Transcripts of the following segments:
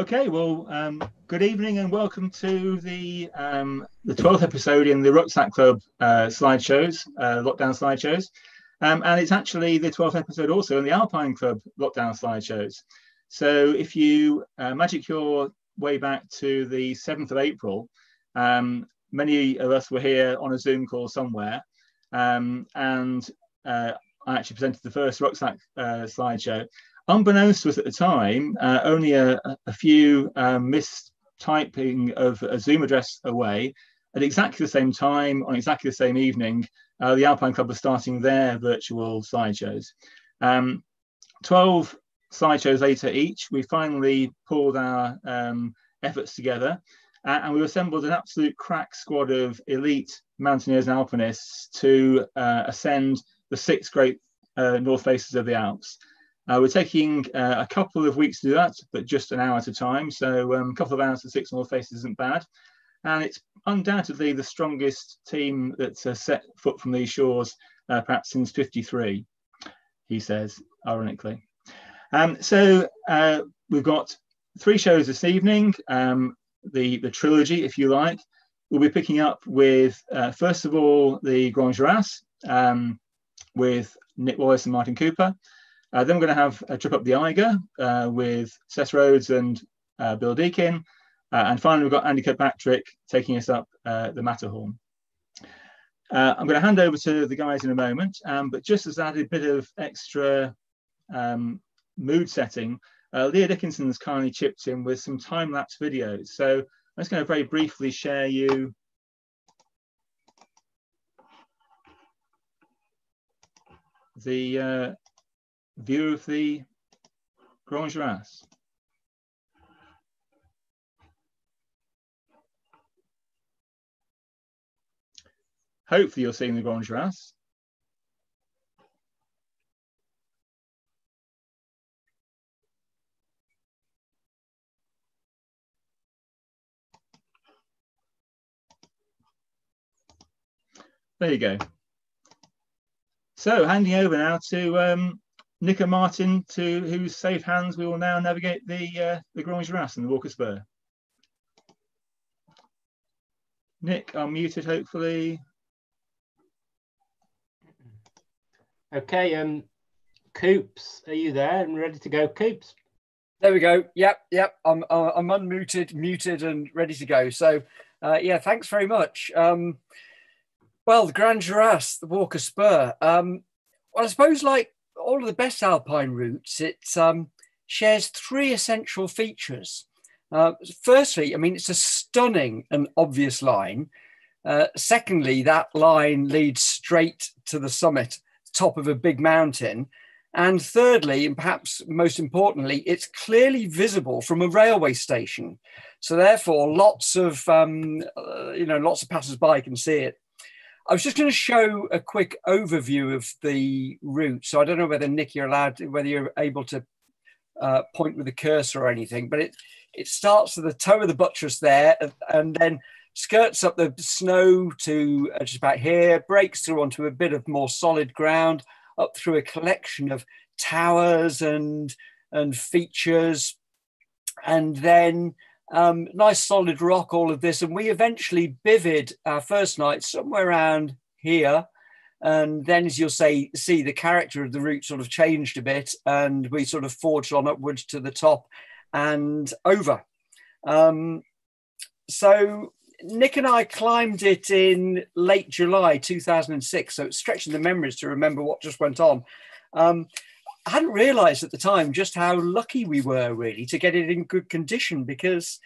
Okay, well, um, good evening and welcome to the um, the twelfth episode in the Rucksack Club uh, slideshows, uh, lockdown slideshows, um, and it's actually the twelfth episode also in the Alpine Club lockdown slideshows. So if you uh, magic your way back to the seventh of April, um, many of us were here on a Zoom call somewhere, um, and uh, I actually presented the first Rucksack uh, slideshow unbeknownst to us at the time, uh, only a, a few um, mistyping of a Zoom address away, at exactly the same time, on exactly the same evening, uh, the Alpine Club was starting their virtual slideshows. Um, 12 slideshows later each, we finally pulled our um, efforts together uh, and we assembled an absolute crack squad of elite mountaineers and alpinists to uh, ascend the six great uh, north faces of the Alps. Uh, we're taking uh, a couple of weeks to do that, but just an hour at a time. So um, a couple of hours to six North Faces isn't bad. And it's undoubtedly the strongest team that's uh, set foot from these shores, uh, perhaps since 53, he says, ironically. Um, so uh, we've got three shows this evening, um, the, the trilogy, if you like. We'll be picking up with, uh, first of all, the Grandes Jorasses um, with Nick Wallis and Martin Cooper. Uh, then we're going to have a trip up the Eiger uh, with Cec Rhodes and uh, Bill Deakin. Uh, and finally, we've got Andy Kirkpatrick taking us up uh, the Matterhorn. Uh, I'm going to hand over to the guys in a moment, um, but just as added bit of extra um, mood setting, Leo Dickinson's kindly chipped in with some time-lapse videos. So I'm just going to very briefly share you the view of the Grandes Jorasses. Hopefully you're seeing the Grandes Jorasses. There you go. So handing over now to um, Nick and Martin, to whose safe hands we will now navigate the uh, the Grandes Jorasses and the Walker Spur. Nick, unmuted, hopefully. Okay, um, Coops, are you there and ready to go, Coops? There we go. Yep, yep. I'm I'm unmuted, muted, and ready to go. So, uh, yeah, thanks very much. Um, well, the Grandes Jorasses, the Walker Spur. Um, well, I suppose like all of the best alpine routes, it um, shares three essential features. Uh, firstly, I mean, it's a stunning and obvious line. Uh, secondly, that line leads straight to the summit, top of a big mountain. And thirdly, and perhaps most importantly, it's clearly visible from a railway station. So therefore, lots of um, uh, you know lots of passers-by can see it. I was just going to show a quick overview of the route. So I don't know whether Nick, you're allowed, to, whether you're able to uh, point with a cursor or anything, but it it starts at the toe of the buttress there, and then skirts up the snow to uh, just about here, breaks through onto a bit of more solid ground, up through a collection of towers and and features, and then um, nice solid rock, all of this. And we eventually bivvied our first night somewhere around here. And then, as you'll say, see the character of the route sort of changed a bit, and we sort of forged on upwards to the top and over. Um, so Nick and I climbed it in late July 2006. So it's stretching the memories to remember what just went on. Um, I hadn't realized at the time just how lucky we were really to get it in good condition because,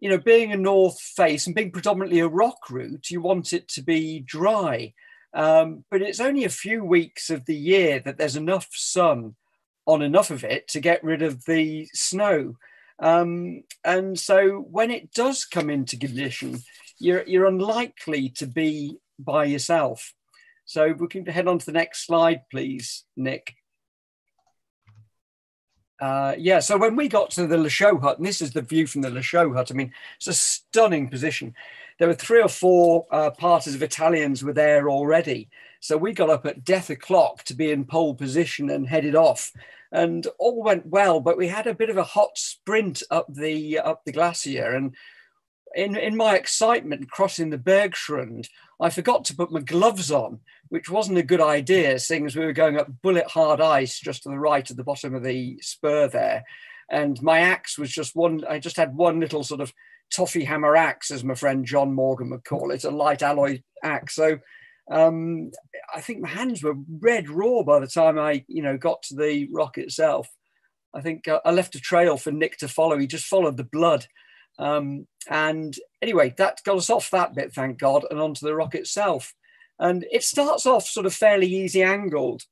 you know, being a north face and being predominantly a rock route, you want it to be dry. Um, but it's only a few weeks of the year that there's enough sun on enough of it to get rid of the snow. Um, and so when it does come into condition, you're, you're unlikely to be by yourself. So we can head on to the next slide, please, Nick. Uh, yeah, so when we got to the Leschaux hut, and this is the view from the Leschaux hut, I mean, it's a stunning position. there were three or four uh, parties of Italians were there already. So we got up at death o'clock to be in pole position and headed off. And all went well, but we had a bit of a hot sprint up the up the glacier. And in, in my excitement crossing the Bergschrund, I forgot to put my gloves on, which wasn't a good idea, seeing as we were going up bullet hard ice just to the right at the bottom of the spur there. And my axe was just one, I just had one little sort of toffee hammer axe, as my friend John Morgan would call it, a light alloy axe. So um, I think my hands were red raw by the time I, you know, got to the rock itself. I think uh, I left a trail for Nick to follow. He just followed the blood. Um, and anyway, that got us off that bit, thank God, and onto the rock itself. And it starts off sort of fairly easy angled.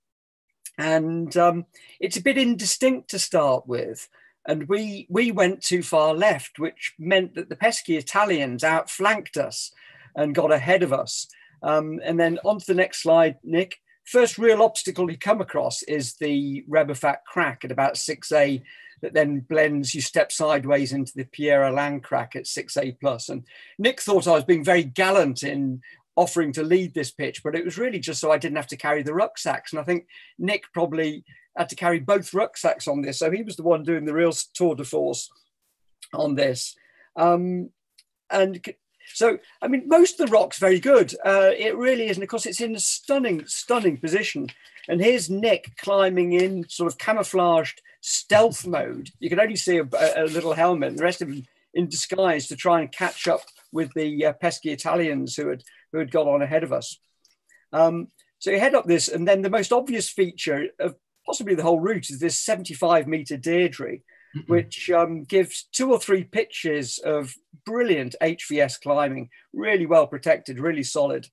And um, it's a bit indistinct to start with. And we, we went too far left, which meant that the pesky Italians outflanked us and got ahead of us. Um, and then on to the next slide, Nick. First real obstacle you come across is the Rebuffat crack at about 6A that then blends, you step sideways into the Pierre Allain crack at 6A plus. And Nick thought I was being very gallant in offering to lead this pitch, but it was really just so I didn't have to carry the rucksacks. And I think Nick probably had to carry both rucksacks on this. So he was the one doing the real tour de force on this. Um, and so, I mean, most of the rock's very good. Uh, it really is. And of course, it's in a stunning, stunning position. And here's Nick climbing in sort of camouflaged stealth mode. You can only see a, a little helmet, the rest of them in disguise to try and catch up with the uh, pesky Italians who had who had got on ahead of us. Um, so you head up this, and then the most obvious feature of possibly the whole route is this 75 meter dièdre, mm-hmm. which um, gives two or three pitches of brilliant HVS climbing, really well protected, really solid.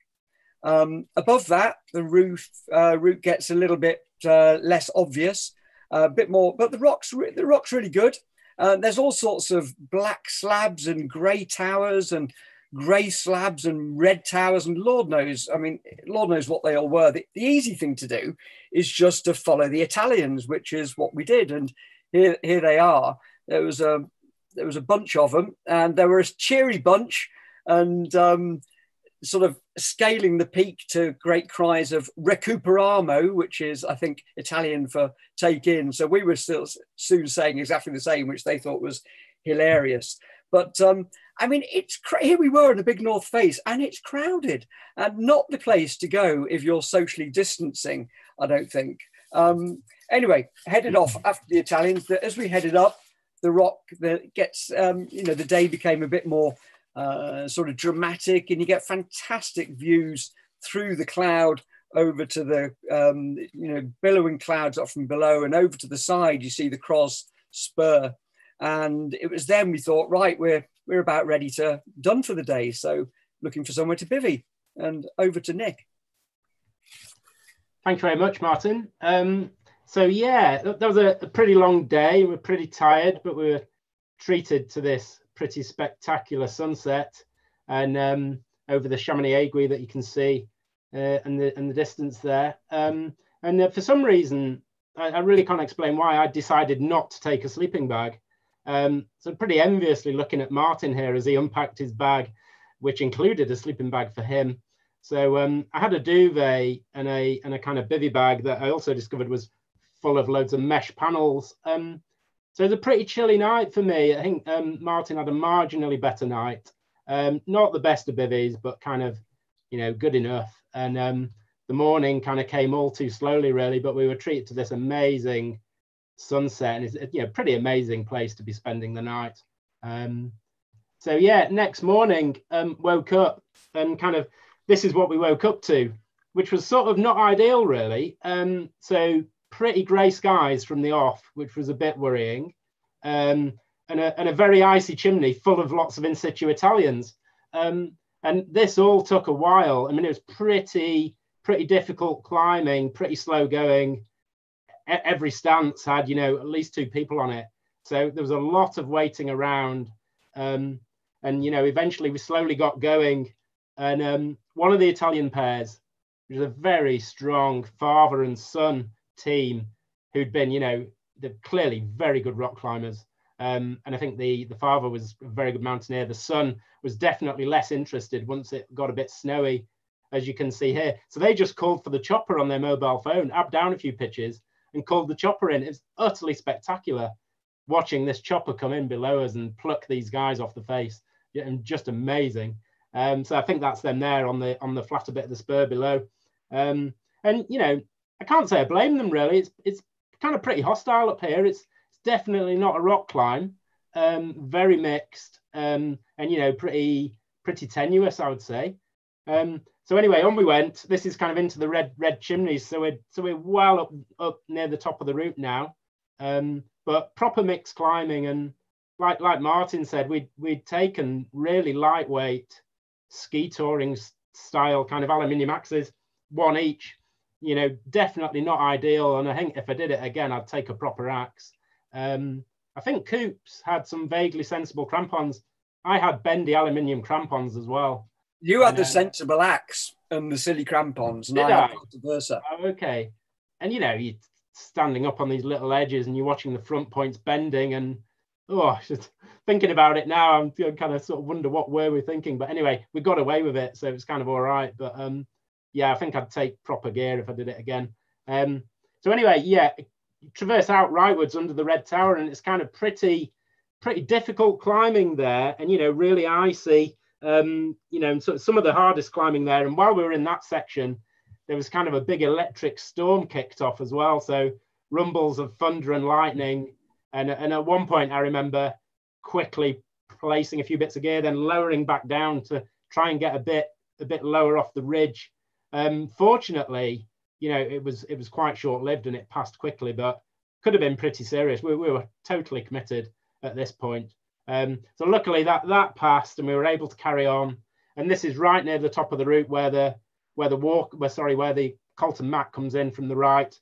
Um, above that, the roof uh, route gets a little bit uh, less obvious, a bit more, but the rocks the rocks really good. Uh, there's all sorts of black slabs and grey towers and grey slabs and red towers, and Lord knows, I mean, Lord knows what they all were. The, the, easy thing to do is just to follow the Italians, which is what we did. And here, here they are. There was a there was a bunch of them, and they were a cheery bunch, and um, sort of scaling the peak to great cries of recuperamo, which is, I think, Italian for take in. So we were still soon saying exactly the same, which they thought was hilarious. But um, I mean, it's here we were in the big north face, and it's crowded, and not the place to go if you're socially distancing. I don't think. Um, anyway, headed off after the Italians. As we headed up, the rock that gets, um, you know, the day became a bit more uh, sort of dramatic, and you get fantastic views through the cloud over to the um, you know billowing clouds up from below, and over to the side you see the Croz Spur, and it was then we thought, right, we're we're about ready to done for the day, so looking for somewhere to bivy, and over to Nick. Thank you very much, Martin. Um, so yeah, that, was a, pretty long day. We we're pretty tired, but we were treated to this pretty spectacular sunset and um, over the Chamonix Aiguille that you can see uh, and the and the distance there. Um, and uh, for some reason, I, I, really can't explain why I decided not to take a sleeping bag. Um, so pretty enviously looking at Martin here as he unpacked his bag, which included a sleeping bag for him. So um, I had a duvet and a and a kind of bivy bag that I also discovered was full of loads of mesh panels. Um, so it was a pretty chilly night for me. I think um, Martin had a marginally better night. Um, not the best of bivvies, but kind of, you know, good enough. And um, the morning kind of came all too slowly, really. But we were treated to this amazing sunset, and it's you know pretty amazing place to be spending the night. Um, so yeah, next morning um, woke up and kind of this is what we woke up to, which was sort of not ideal, really. Um, so pretty grey skies from the off, which was a bit worrying, um, and, a, and, a, very icy chimney full of lots of in situ Italians. Um, and this all took a while. I mean, it was pretty, pretty difficult climbing, pretty slow going. Every stance had, you know, at least two people on it. So there was a lot of waiting around. Um, and, you know, eventually we slowly got going. And um, one of the Italian pairs, is a very strong father and son, team who'd been, you know, they're clearly very good rock climbers. Um, and I think the the father was a very good mountaineer. The son was definitely less interested once it got a bit snowy, as you can see here. So they just called for the chopper on their mobile phone, up down a few pitches, and called the chopper in. It's utterly spectacular watching this chopper come in below us and pluck these guys off the face. Yeah, And just amazing. Um, so I think that's them there on the on the flatter bit of the spur below. Um, and you know, I can't say I blame them really. It's it's kind of pretty hostile up here. It's it's definitely not a rock climb. Um, very mixed, um, and you know, pretty pretty tenuous, I would say. Um, so anyway, on we went. This is kind of into the red red chimneys. So we're so we're well up up near the top of the route now. Um, but proper mixed climbing and like like Martin said, we'd we'd taken really lightweight ski touring style kind of aluminium axes, one each. You know, definitely not ideal. And I think if I did it again, I'd take a proper axe. Um, I think Coops had some vaguely sensible crampons. I had bendy aluminium crampons as well. You had the um, sensible axe and the silly crampons, and I, I? had vice versa. Oh, okay. And you know, you're standing up on these little edges and you're watching the front points bending and oh just thinking about it now i'm kind of sort of wonder what were we thinking but anyway we got away with it so it's kind of all right but um yeah i think i'd take proper gear if i did it again um so anyway yeah traverse out rightwards under the red tower and it's kind of pretty pretty difficult climbing there and you know really icy um you know so some of the hardest climbing there and while we were in that section there was kind of a big electric storm kicked off as well. So rumbles of thunder and lightning. And, and at one point, I remember quickly placing a few bits of gear, then lowering back down to try and get a bit a bit lower off the ridge. Um, fortunately, you know, it was it was quite short lived and it passed quickly, but could have been pretty serious. We, we were totally committed at this point. Um, so luckily that that passed and we were able to carry on. And this is right near the top of the route where the where the walk, where sorry, where the Colton Mat comes in from the right,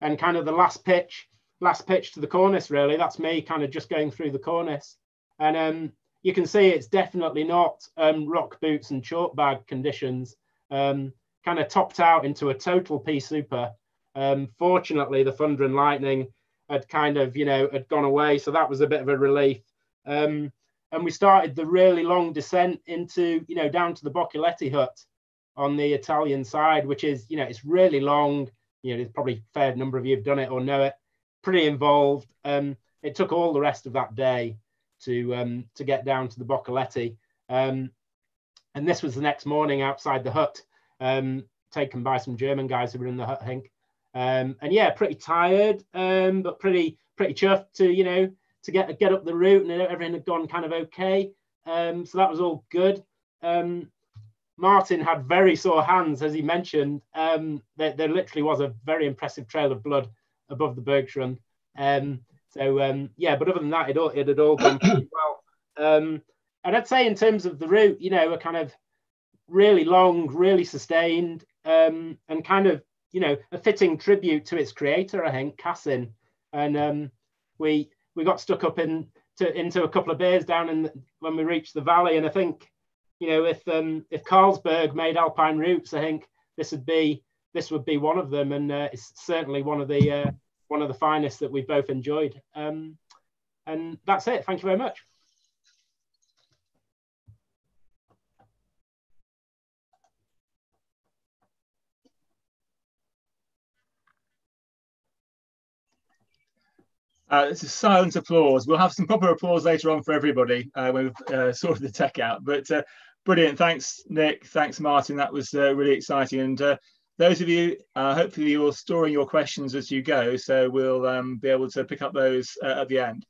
and kind of the last pitch, last pitch to the cornice. Really, that's me kind of just going through the cornice, and um, you can see it's definitely not um, rock boots and chalk bag conditions. Um, kind of topped out into a total P super. Um, fortunately, the thunder and lightning had kind of, you know, had gone away, so that was a bit of a relief. Um, and we started the really long descent into, you know, down to the Boccalatte hut, on the Italian side, which is, you know, it's really long. You know, there's probably a fair number of you have done it or know it. Pretty involved. Um, it took all the rest of that day to um, to get down to the Boccalatte. Um, and this was the next morning outside the hut, um, taken by some German guys who were in the hut, I think. Um, and yeah, pretty tired, um, but pretty pretty chuffed to you know to get get up the route and everything had gone kind of okay. Um, so that was all good. Um, Martin had very sore hands, as he mentioned. Um, there, there, literally was a very impressive trail of blood above the Bergschrund. Um, so um, yeah, but other than that, it, all, it had all gone pretty well. Um, and I'd say in terms of the route, you know, a kind of really long, really sustained, um, and kind of you know a fitting tribute to its creator, I think, Cassin. And um, we we got stuck up in to, into a couple of beers down in the, when we reached the valley, and I think you know, if um, if Carlsberg made alpine routes, I think this would be this would be one of them, and uh, it's certainly one of the uh, one of the finest that we've both enjoyed. Um, and that's it. Thank you very much. Uh, this is silent applause. We'll have some proper applause later on for everybody uh, when we've uh, sorted the tech out. But uh, Brilliant. Thanks, Nick. Thanks, Martin. That was uh, really exciting. And those of you, hopefully you're storing your questions as you go. So we'll um, be able to pick up those at the end.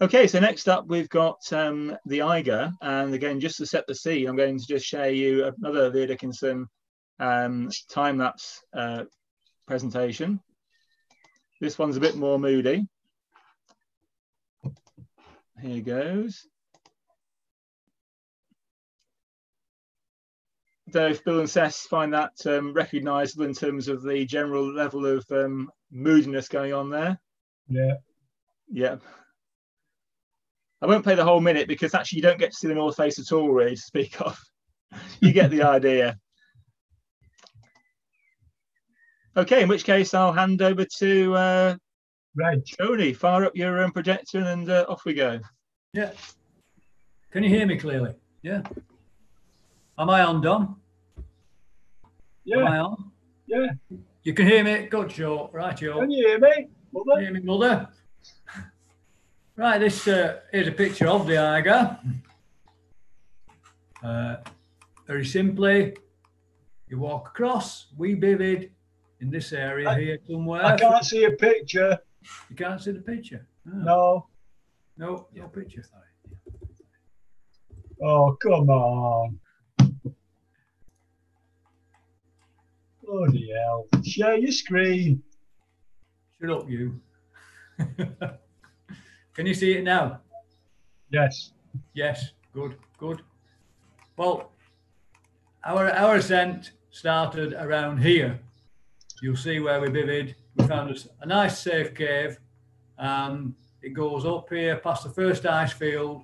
Okay, so next up we've got um, the Eiger. And again, just to set the scene, I'm going to just share you another Leo Dickinson um, time-lapse presentation. This one's a bit more moody. Here goes. don't know if Bill and Cec find that um, recognisable in terms of the general level of um, moodiness going on there. Yeah. Yeah. I won't play the whole minute because actually you don't get to see the North Face at all, really, to speak of. you get the idea. Okay, in which case I'll hand over to uh, Reg. Tony, fire up your um, projector and uh, off we go. Yeah. Can you hear me clearly? Yeah. Am I on, Dom? Yeah. Am I on? yeah. You can hear me? Good, Joe. Right, Joe. Can you hear me? Can Mother? you hear me, mother? Right, this uh, is a picture of the Eiger. Uh, very simply, you walk across, wee vivid in this area I- here somewhere. I can't see a picture. You can't see the picture. Oh, No. no, no picture. Oh, come on. Bloody hell. Share your screen. Shut up, you. Can you see it now? Yes. Yes, good, good. Well, our our ascent started around here. You'll see where we bivvied. We found us a nice safe cave. Um, it goes up here past the first ice field.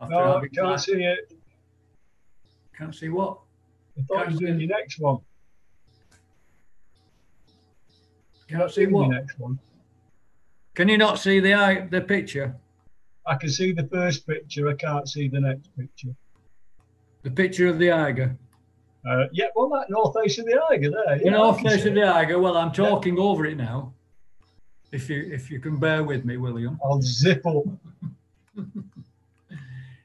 After No, I can't climbed- see it. can't see what? I thought you were doing your next one. Can't see Doing your what? next one. Can you not see the eye, the picture? I can see the first picture. I can't see the next picture. The picture of the Eiger. Uh, yeah, well, that north face of the Eiger there. The Yeah, north face of the Eiger. Well, I'm talking over it now. If you if you can bear with me, William. I'll zip up.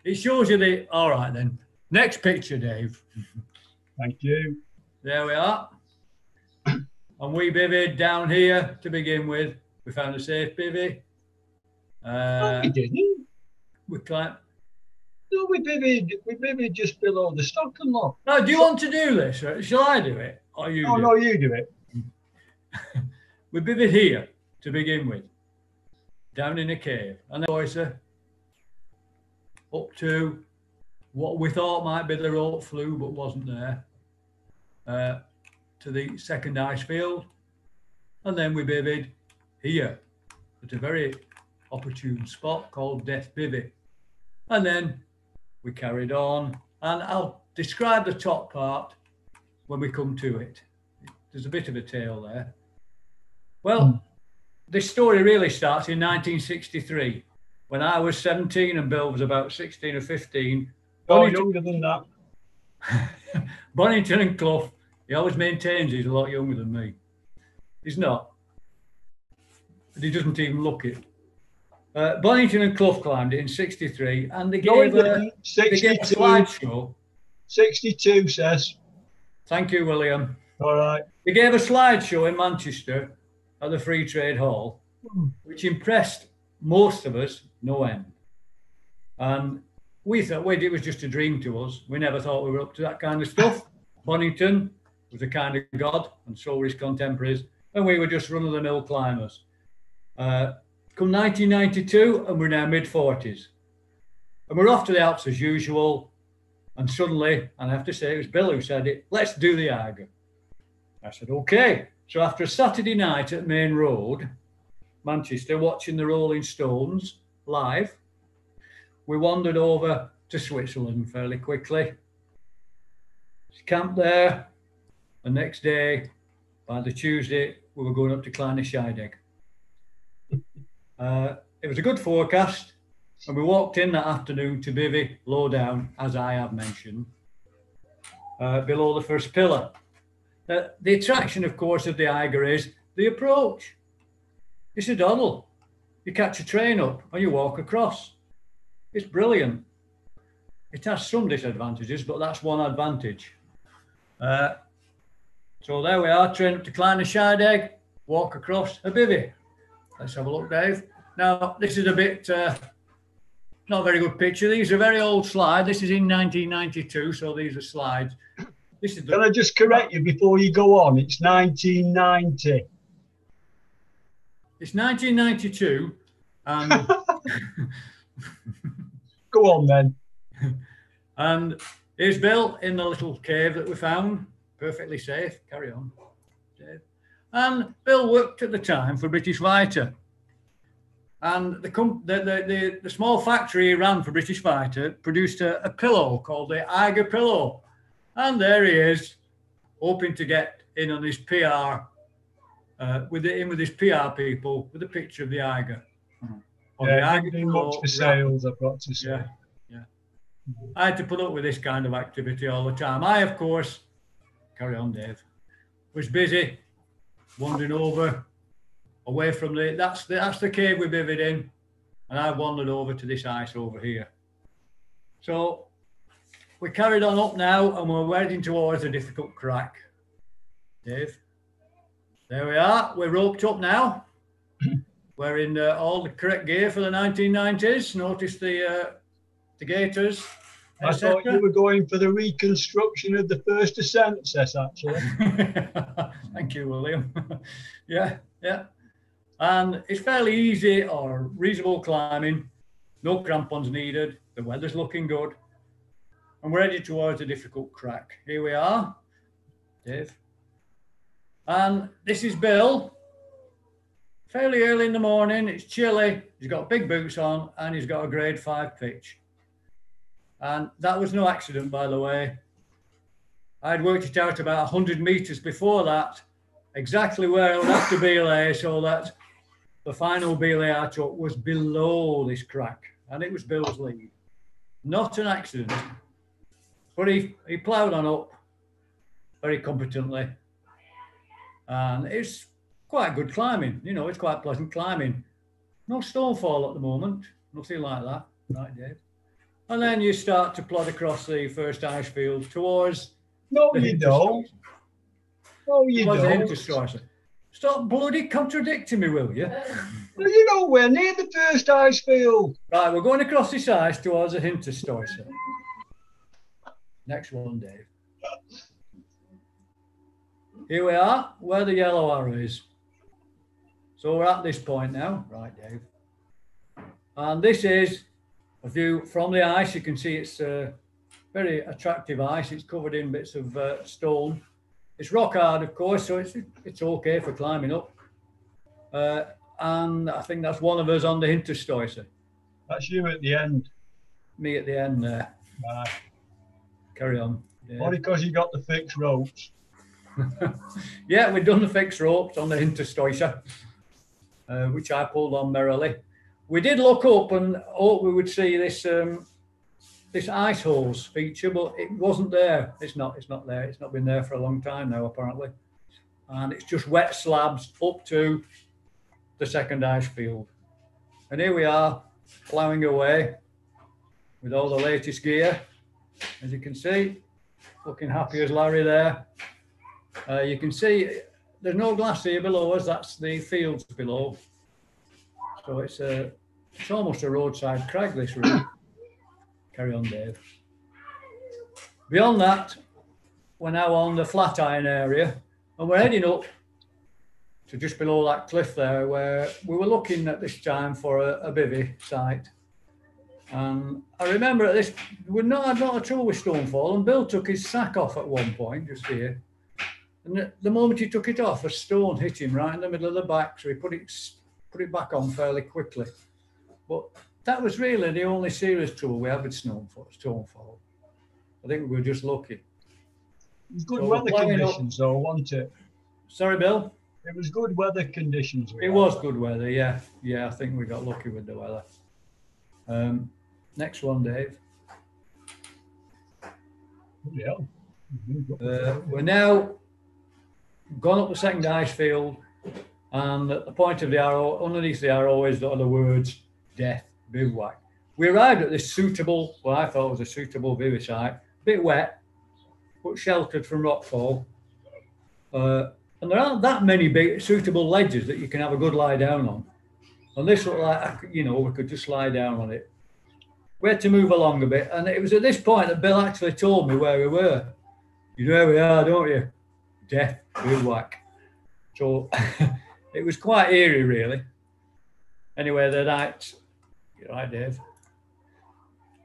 It shows you the. All right then. Next picture, Dave. Thank you. There we are. and we bivvied down here to begin with. We found a safe bivvy. no, Uh, we didn't. we climbed. No, we bivvied. We bivvied just below the Stollenloch. No, do you want to do this? Or shall I do it? Or you Oh, do? no, you do it. We bivvied here to begin with, down in a cave. And then Oyster up to what we thought might be the Rote Fluh, but wasn't there, uh, to the second ice field. And then we bivvied here at a very opportune spot called Death Bivvy. And then we carried on, and I'll describe the top part when we come to it. There's a bit of a tale there. Well, hmm. this story really starts in 1963 when I was 17 and Bill was about 16 or 15. Oh, younger than that. Bonington and Clough, he always maintains he's a lot younger than me. He's not. But he doesn't even look it. Uh, Bonington and Clough climbed it in 63 and they No, gave, a, didn't. they gave a 62. slideshow. 62 says. Thank you, William. All right. They gave a slideshow in Manchester at the Free Trade Hall, which impressed most of us no end. And we thought, wait, it was just a dream to us. We never thought we were up to that kind of stuff. Bonington was a kind of god, and so were his contemporaries, and we were just run of the mill climbers. Uh, come 1992, and we're now mid 40s. And we're off to the Alps as usual. And suddenly, and I have to say, it was Bill who said it, let's do the Eiger. I said, okay. So after a Saturday night at Maine Road, Manchester, watching the Rolling Stones live, we wandered over to Switzerland fairly quickly. Camped there. The next day, by the Tuesday, we were going up to Kleine Scheidegg. Uh, it was a good forecast, and we walked in that afternoon to Bivy, low down, as I have mentioned, uh, below the first pillar. Uh, the attraction, of course, of the Eiger is the approach. It's a doddle. You catch a train up and you walk across. It's brilliant. It has some disadvantages, but that's one advantage. Uh, so there we are, train up to Kleine Scheidegg, walk across a bivvy. Let's have a look, Dave. Now, this is a bit, uh, not a very good picture. These are very old slides. This is in 1992, so these are slides. This is the Can I just correct you before you go on? It's 1990. It's 1992, and Go on then. and here's Bill in the little cave that we found, perfectly safe. Carry on. And Bill worked at the time for British Vita, and the the, the, the, the small factory he ran for British Vita produced a, a pillow called the Eiger pillow, and there he is, hoping to get in on his PR uh, with it in with his PR people with a picture of the Eiger. On the Yeah, Eiger much for sales, I've got to say. Yeah, yeah. I had to put up with this kind of activity all the time. I, of course, carry on, Dave, was busy wandering over away from the that's the that's the cave we vivid in, and I wandered over to this ice over here. So we carried on up now, and we're heading towards a difficult crack. Dave, there we are. We're roped up now. We're in uh, all the correct gear for the 1990s. Notice the uh, the gaiters. I thought you were going for the reconstruction of the first ascent, Cec, actually. Thank you, William. yeah, yeah. And it's fairly easy or reasonable climbing. No crampons needed. The weather's looking good. And we're headed towards a difficult crack. Here we are, Dave. And this is Bill. Fairly early in the morning. It's chilly. He's got big boots on and he's got a grade five pitch. And that was no accident, by the way. I'd worked it out about 100 meters before that, exactly where I would have to belay so that the final belay I took was below this crack, and it was Bill's lead. Not an accident, but he, he ploughed on up very competently. And it's quite good climbing, you know, it's quite pleasant climbing. No stonefall at the moment, nothing like that, right, Dave? And then you start to plod across the first ice field towards No, the you don't. No, you Towards don't. Hinterstoisser. Stop bloody contradicting me, will you? Well, you know, we're near the first ice field. Right, we're going across this ice towards the Hinterstoisser. Next one, Dave. Here we are, where the yellow arrow is. So we're at this point now. Right, Dave. And this is a view from the ice. You can see it's uh, very attractive ice. It's covered in bits of uh, stone. It's rock hard, of course, so it's it's okay for climbing up. Uh, and I think that's one of us on the Hinterstoisser. That's you at the end. Me at the end there. Right. Carry on. Yeah. Only because you got the fixed ropes. yeah, we've done the fixed ropes on the Hinterstoisser, uh, which I pulled on merrily. We did look up and hope we would see this um, this ice hose feature, but it wasn't there. It's not. It's not there. It's not been there for a long time now, apparently. And it's just wet slabs up to the second ice field. And here we are, ploughing away with all the latest gear, as you can see. Looking happy as Larry there. Uh, you can see there's no glass here below us. That's the fields below. So it's a, it's almost a roadside crag. This really. Carry on, Dave. Beyond that, we're now on the Flatiron area, and we're heading up to just below that cliff there, where we were looking at this time for a, a bivvy site. And I remember at this, we not had not a trouble with Stonefall, and Bill took his sack off at one point, just here. And the, the moment he took it off, a stone hit him right in the middle of the back, so he put it put it back on fairly quickly. But that was really the only serious trouble we had with Stonefall. Stonefall. I think we were just lucky. It was good So weather ploughing up. conditions, though, wasn't it? Sorry, Bill. It was good weather conditions. we It had. was good weather, yeah. Yeah, I think we got lucky with the weather. Um, next one, Dave. Hell. Uh, we're now gone up the second ice field, and at the point of the arrow, underneath the arrow is the other words death bivouac. We arrived at this suitable, what I thought was a suitable bivouac site, bit wet, but sheltered from rockfall. Uh, and there aren't that many big suitable ledges that you can have a good lie down on. And this looked like, you know, we could just lie down on it. We had to move along a bit, and it was at this point that Bill actually told me where we were. You know where we are, don't you? Death bivouac. So it was quite eerie, really. Anyway, the night, you're right, Dave.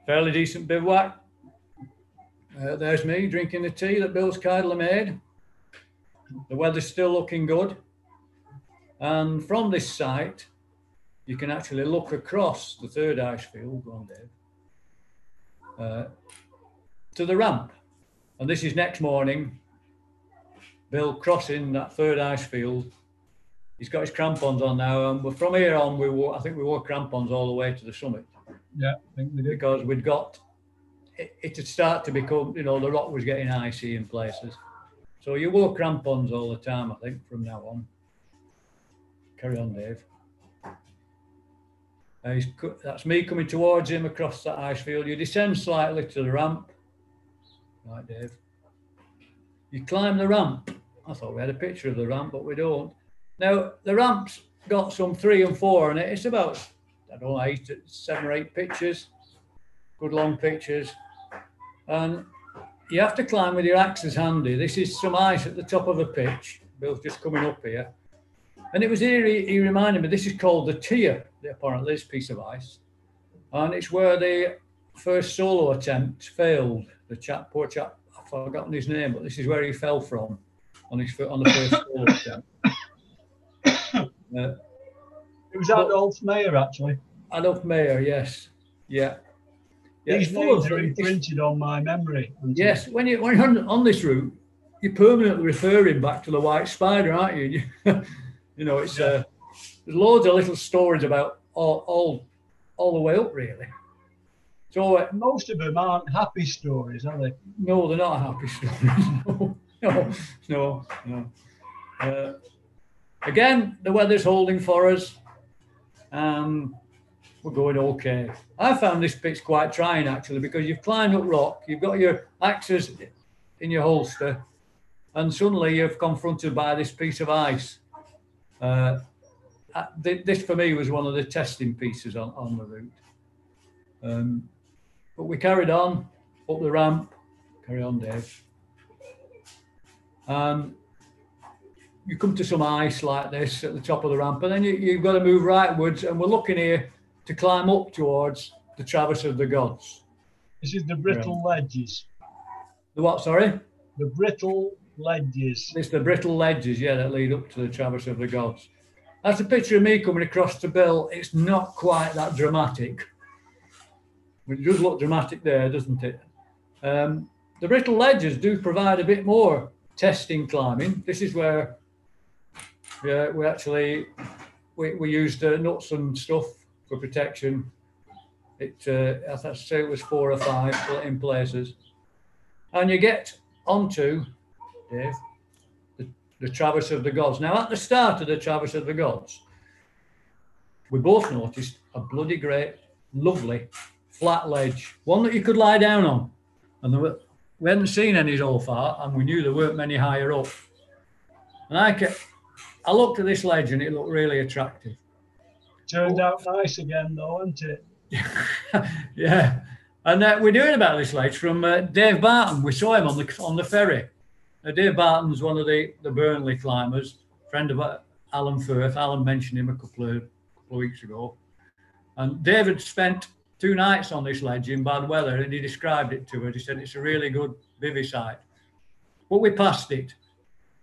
Fairly decent bivouac. Uh, there's me drinking the tea that Bill's kindly made. The weather's still looking good. And from this site, you can actually look across the third ice field, go on, Dave, uh, to the ramp. And this is next morning, Bill crossing that third ice field he's got his crampons on now, and we're- from here on, we wore, I think we wore crampons all the way to the summit Yeah, I think we did. because we'd got it, it had started to become, you know, the rock was getting icy in places. So you wore crampons all the time, I think, from now on. Carry on, Dave. Uh, he's, that's me coming towards him across that ice field. You descend slightly to the ramp. Right, Dave. You climb the ramp. I thought we had a picture of the ramp, but we don't. Now, the ramp's got some three and four on it. It's about, I don't know, eight, seven or eight pictures. Good long pictures. And you have to climb with your axes handy. This is some ice at the top of a pitch. Bill's just coming up here. And it was here he, he reminded me, this is called the tier, apparently, this piece of ice. And it's where the first solo attempt failed. The chap, poor chap, I've forgotten his name, but this is where he fell from on his fir- on the first solo attempt. Uh, It was Adolf Mayr, actually. Adolf Mayr, yes. Yeah. Yeah, These names are imprinted on my memory. Yes, when you when you're on, this route, you're permanently referring back to the white spider, aren't you? You, you know, it's uh, there's loads of little stories about all all all the way up, really. So uh, Most of them aren't happy stories, are they? no, they're not happy stories. no, no, no. no. Uh, again, the weather's holding for us. Um, we're going okay. I found this pitch quite trying actually because you've climbed up rock, you've got your axes in your holster, and suddenly you're confronted by this piece of ice. Uh, uh, this for me was one of the testing pieces on, on the route. Um, but we carried on up the ramp. Carry on, Dave. And you come to some ice like this at the top of the ramp, and then you, you've got to move rightwards. And we're looking here to climb up towards the Traverse of the Gods. This is the brittle ledges. The what? Sorry, The brittle ledges. it's the brittle ledges, yeah, that lead up to the Traverse of the Gods. That's a picture of me coming across to Bill. It's not quite that dramatic. It does look dramatic there, doesn't it? Um, the brittle ledges do provide a bit more testing climbing. This is where yeah, we actually we, we used uh, nuts and stuff for protection. It uh, I say it was four or five in places, and you get onto Dave the, the Traverse of the Gods. Now at the start of the Traverse of the Gods, we both noticed a bloody great, lovely flat ledge, one that you could lie down on, and there were, we hadn't seen any so far, and we knew there weren't many higher up. And I kept, I looked at this ledge and it looked really attractive. Turned out nice again, though, isn't it? yeah, and uh, we're doing about this ledge from uh, Dave Barton. We saw him on the on the ferry. Uh, Dave Barton's one of the the Burnley climbers, friend of uh, Alan Firth. Alan mentioned him a couple of couple of weeks ago, and David spent two nights on this ledge in bad weather, and he described it to us. He said it's a really good bivy site. But we passed it,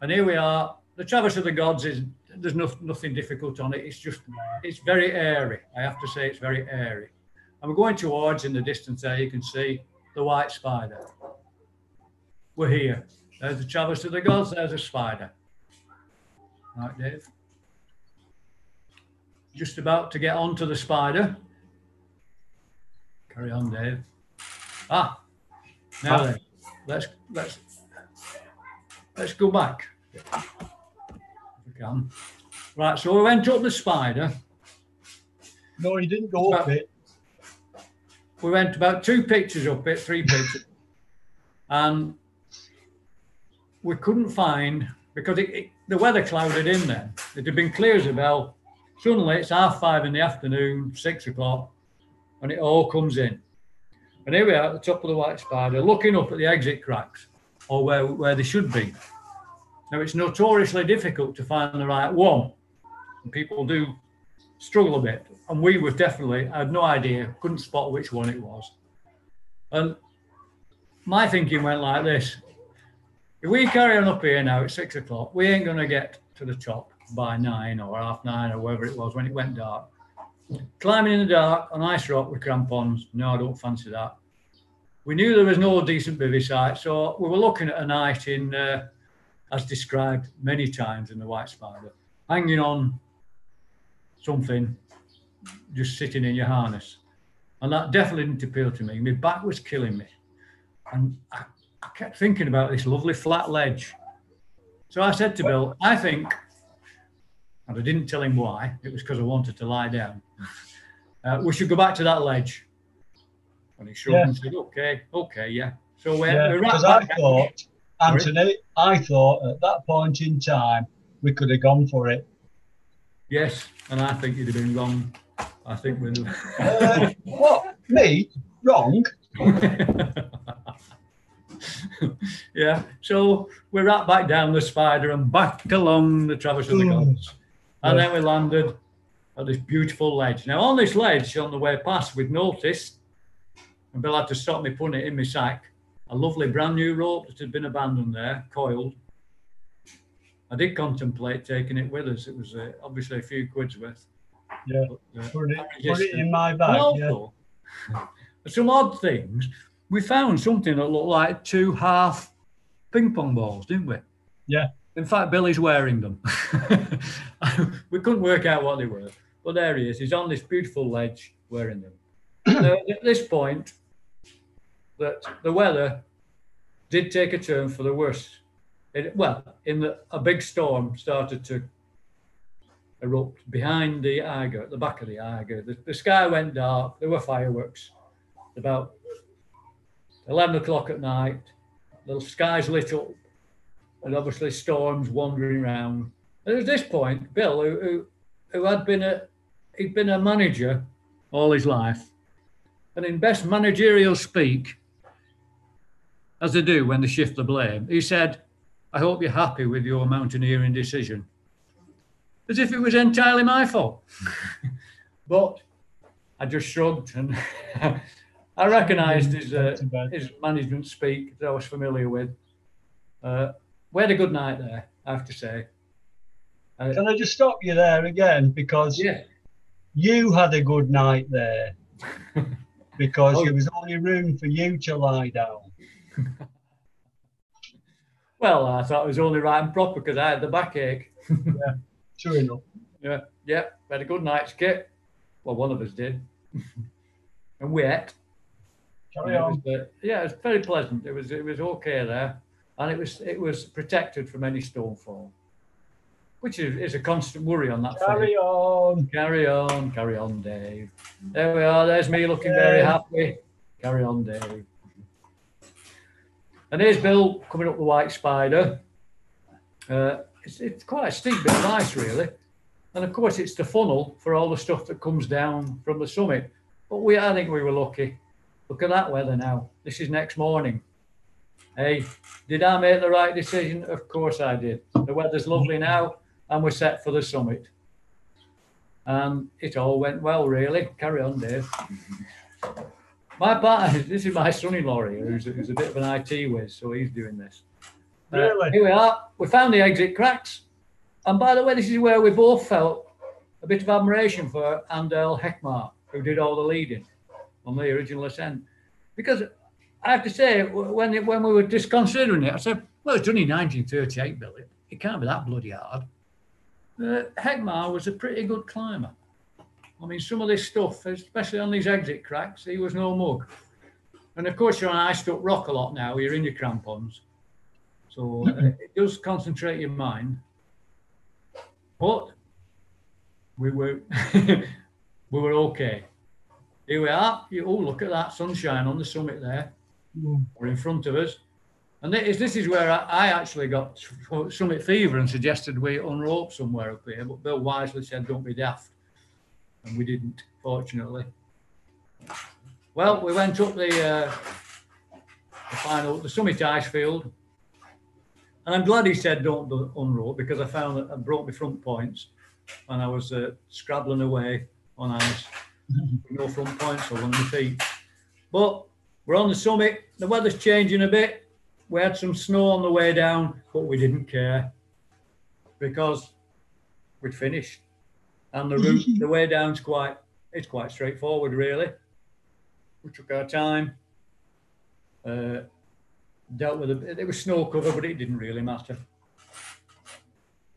and here we are. The Traverse of the Gods is there's no, nothing difficult on it. It's just it's very airy. I have to say it's very airy. And we're going towards in the distance there. You can see the white spider. We're here. There's the Traverse of the Gods. There's a spider. Right, Dave. Just about to get onto the spider. Carry on, Dave. Ah, now then, let's let's let's go back. Right, so we went up the spider. No, he didn't go up it. We went about two pictures up it, three pictures, and we couldn't find because it, it, the weather clouded in then. It had been clear as a bell. Suddenly it's half five in the afternoon, six o'clock, and it all comes in. And here we are at the top of the white spider, looking up at the exit cracks, or where, where they should be. Now it's notoriously difficult to find the right one. And people do struggle a bit. And we were definitely, I had no idea, couldn't spot which one it was. And my thinking went like this if we carry on up here now at six o'clock, we ain't going to get to the top by nine or half nine or whatever it was when it went dark. Climbing in the dark on ice rock with crampons, no, I don't fancy that. We knew there was no decent bivy site, so we were looking at a night in, uh, as described many times in the White Spider, hanging on something, just sitting in your harness. And that definitely didn't appeal to me. My back was killing me. And I, I kept thinking about this lovely flat ledge. So I said to Bill, I think, and I didn't tell him why, it was because I wanted to lie down. Uh, we should go back to that ledge. And he shrugged Yeah. and said, okay, okay, yeah. So we're, Yeah, we're right because I back. thought, Anthony, I thought at that point in time we could have gone for it. Yes, and I think you'd have been wrong. I think we'd Uh, what? Me? Wrong? yeah, so we're right back down the spider and back along the Traverse of the Mm. Gods. And then we landed at this beautiful ledge. Now, on this ledge, on the way past, we'd noticed, and Bill had to stop me putting it in my sack, a lovely brand new rope that had been abandoned there, coiled. I did contemplate taking it with us. It was uh, obviously a few quid's worth. Yeah. But, uh, Put it, put it in my bag. Yeah. some odd things. We found something that looked like two half ping pong balls, didn't we? Yeah. In fact, Billy's wearing them. we couldn't work out what they were, but there he is. He's on this beautiful ledge wearing them. at this point, that the weather did take a turn for the worse. It, well, in the, a big storm started to erupt behind the Eiger, at the back of the Eiger. The, the sky went dark. There were fireworks. About 11 o'clock at night, the skies lit up, and obviously storms wandering around. And at this point, Bill, who, who, who had been a he'd been a manager all his life, and in best managerial speak, as they do when they shift the blame, he said, "I hope you're happy with your mountaineering decision." As if it was entirely my fault. but I just shrugged and I recognised his, uh, his management speak that I was familiar with. Uh, we had a good night there, I have to say. Uh, Can I just stop you there again? Because yeah, you had a good night there. Because Oh. there was only room for you to lie down. well, I thought it was only right and proper because I had the backache. Yeah. sure enough. Yeah, yeah, we had a good night's kit. Well, one of us did. and we ate. Carry Yeah, on. It was, uh, yeah, it was very pleasant. It was it was okay there, and it was it was protected from any stormfall, which is, is a constant worry on that. Carry thing. on. carry on, carry on, Dave. There we are. There's me looking very happy. Carry on, Dave. And here's Bill coming up the White Spider. Uh, it's, it's quite a steep bit of ice, really. And of course, it's the funnel for all the stuff that comes down from the summit. But we, I think we were lucky. Look at that weather now. This is next morning. Hey, did I make the right decision? Of course I did. The weather's lovely now, and we're set for the summit. And it all went well, really. Carry on, Dave. My partner, this is my son-in-law here, who's, who's a bit of an IT whiz, so he's doing this. Uh, Really? here we are. We found the exit cracks. And by the way, this is where we both felt a bit of admiration for Anderl Heckmair, who did all the leading on the original ascent. Because I have to say, when it, when we were just considering it, I said, well, it's done in 1938, Billy. It can't be that bloody hard. Uh, Heckmair was a pretty good climber. I mean, some of this stuff, especially on these exit cracks, he was no mug. And of course, you're on ice up rock a lot now. You're in your crampons, so uh, it does concentrate your mind. But we were we were okay. Here we are. You, oh, look at that sunshine on the summit there, Mm. or in front of us. And this, this is where I, I actually got summit fever and suggested we unrope somewhere up here. But Bill wisely said, "Don't be daft," and we didn't, fortunately. Well, we went up the, uh, the final, the summit ice field. And I'm glad he said don't do unrope because I found that I broke my front points and I was uh, scrabbling away on ice with no front points or on my feet. But we're on the summit. The weather's changing a bit. We had some snow on the way down, but we didn't care because we'd finished. And the route, the way down's quite, it's quite straightforward, really. We took our time. Uh, dealt with it. It was snow cover, but it didn't really matter.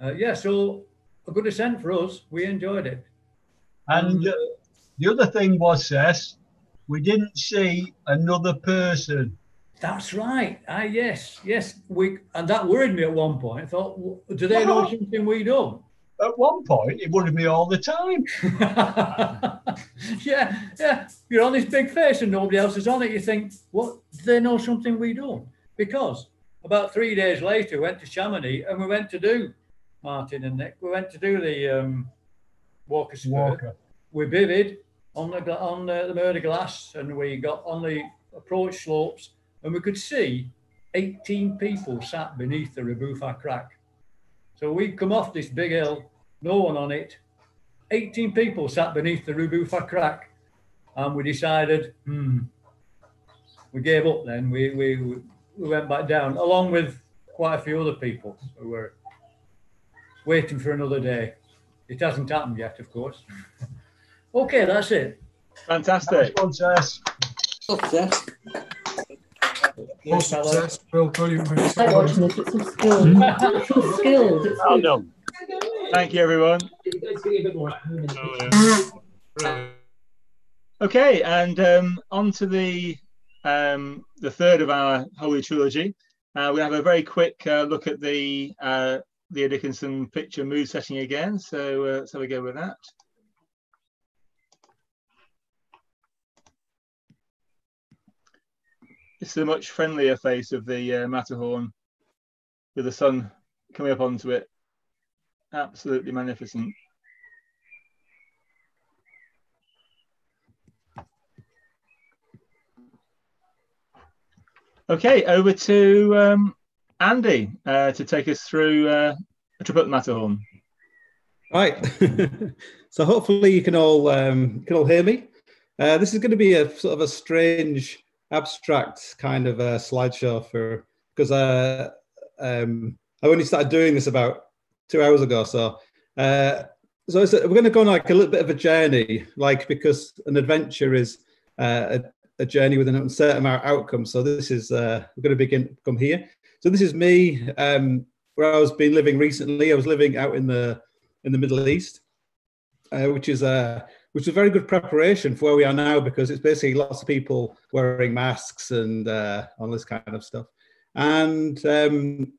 Uh, yeah, so a good ascent for us. We enjoyed it. And uh, the other thing was, Cec, we didn't see another person. That's right. Ah, yes, yes. We and that worried me at one point. I thought, do they know something we don't? At one point, it worried me all the time. yeah, yeah. You're on this big face and nobody else is on it. You think, what? Do they know something we don't? Because about three days later, we went to Chamonix and we went to do Martin and Nick. We went to do the um, Walker Spur. Walker. We vivid on the on the, the Mer de Glace, and we got on the approach slopes, and we could see 18 people sat beneath the Rebuffat crack. So we'd come off this big hill, no one on it. 18 people sat beneath the Rebuffat crack, and we decided, hmm, we gave up. Then we we we went back down, along with quite a few other people who were waiting for another day. It hasn't happened yet, of course. okay, that's it. Fantastic. Nice one, Cec. Success. Yes, fellas. Success. Well, brilliant. mate. I this. It's some skills. Some skills. It's Well done. Thank you, everyone. Let's give you a bit more. Brilliant. Okay, and um, on to the um, the third of our holy trilogy. Uh, we have a very quick uh, look at the uh, the Dickinson picture mood setting again. So uh, so we go with that. Is a much friendlier face of the uh, Matterhorn with the sun coming up onto it. Absolutely magnificent. Okay, over to um, Andy uh, to take us through uh, a trip up the Matterhorn. Right. so hopefully you can all um, can all hear me. Uh, this is going to be a sort of a strange, abstract kind of a slideshow for because uh, um, I only started doing this about two hours ago. So uh, so we're going to go on like a little bit of a journey, like because an adventure is uh, a, a journey with an uncertain amount of outcomes. So this is uh, we're going to begin come here. So this is me um, where I was been living recently. I was living out in the in the Middle East, uh, which is a which is a very good preparation for where we are now because it's basically lots of people wearing masks and uh, all this kind of stuff. And um,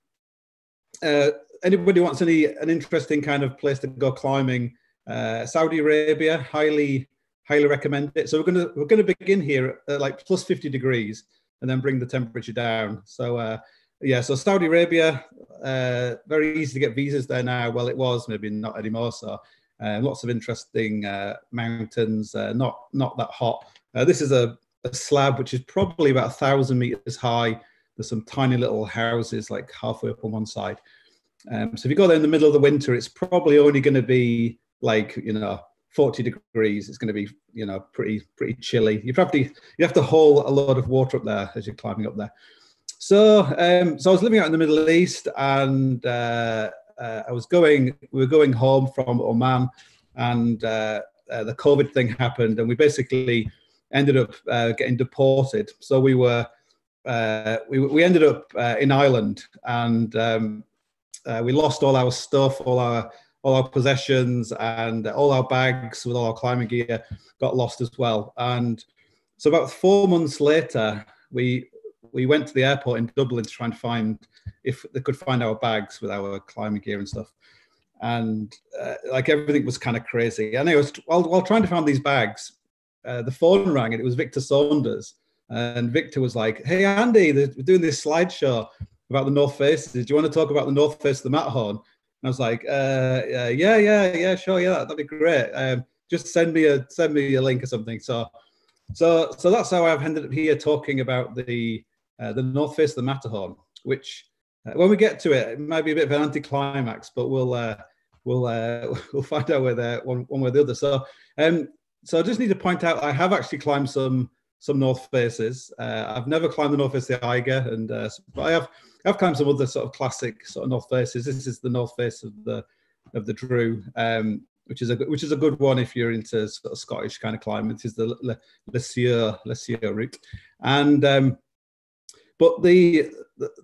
uh, anybody wants any an interesting kind of place to go climbing, uh, Saudi Arabia, highly highly recommend it. So we're gonna we're gonna begin here at like plus 50 degrees and then bring the temperature down. So uh, yeah, so Saudi Arabia, uh, very easy to get visas there now. Well, it was maybe not anymore. So lots of interesting uh, mountains, uh, not not that hot. Uh, this is a, a slab which is probably about a thousand meters high. There's some tiny little houses like halfway up on one side. Um, so if you go there in the middle of the winter, it's probably only going to be like you know 40 degrees. It's going to be you know pretty pretty chilly. You to you have to haul a lot of water up there as you're climbing up there. So, um, so I was living out in the Middle East, and uh, uh, I was going. We were going home from Oman, and uh, uh, the COVID thing happened, and we basically ended up uh, getting deported. So we were uh, we we ended up in Ireland, and um, we lost all our stuff, all our all our possessions, and all our bags with all our climbing gear got lost as well. And so about four months later, we we went to the airport in Dublin to try and find if they could find our bags with our climbing gear and stuff. And uh, like everything was kind of crazy. And I was while, while trying to find these bags, uh, the phone rang and it was Victor Saunders. And Victor was like, "Hey Andy, they're doing this slideshow about the North Faces. Do you want to talk about the North Face of the Matterhorn?" And I was like, uh, uh, "Yeah, yeah, yeah, sure, yeah, that'd be great. Um, just send me a send me a link or something." So, so, so that's how I've ended up here talking about the uh, the North Face of the Matterhorn, which uh, when we get to it, it might be a bit of an anticlimax, but we'll uh, we'll uh, we'll find out whether one one way or the other. So, um, so I just need to point out I have actually climbed some some North Faces. Uh, I've never climbed the North Face of the Eiger, and but I have I've climbed some other sort of classic sort of North Faces. This is the North Face of the of the Dru. Um, which is a which is a good one if you're into sort of Scottish kind of climate. Is the Le, Lesueur Le Sieur route, and um, but the,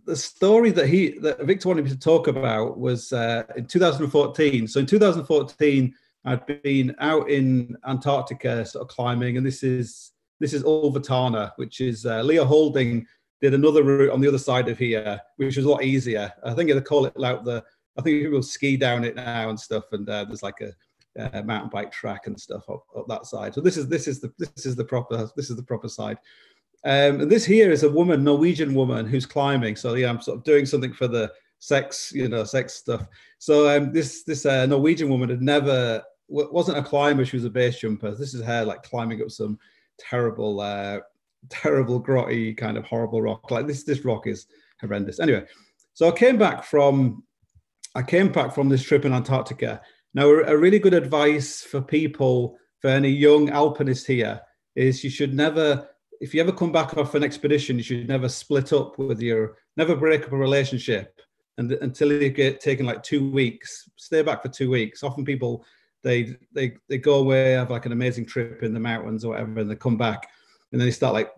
the story that he that Victor wanted me to talk about was uh, in 2014. So in 2014, I'd been out in Antarctica, sort of climbing, and this is this is Ulvetanna, which is uh, Leo Houlding did another route on the other side of here, which was a lot easier. I think they call it like the I think people ski down it now and stuff, and uh, there's like a, a, mountain bike track and stuff up, up, that side. So this is this is the this is the proper this is the proper side. Um, and this here is a woman, Norwegian woman, who's climbing. So yeah, I'm sort of doing something for the sex, you know, sex stuff. So um, this this uh, Norwegian woman had never wasn't a climber; she was a base jumper. This is her like climbing up some terrible, uh, terrible grotty kind of horrible rock. Like this this rock is horrendous. Anyway, so I came back from I came back from this trip in Antarctica. Now, a really good advice for people, for any young alpinist here, is you should never if you ever come back off an expedition, you should never split up with your, never break up a relationship and until you get taken like two weeks. Stay back for two weeks. Often people they they they go away, have like an amazing trip in the mountains or whatever, and they come back and then they start like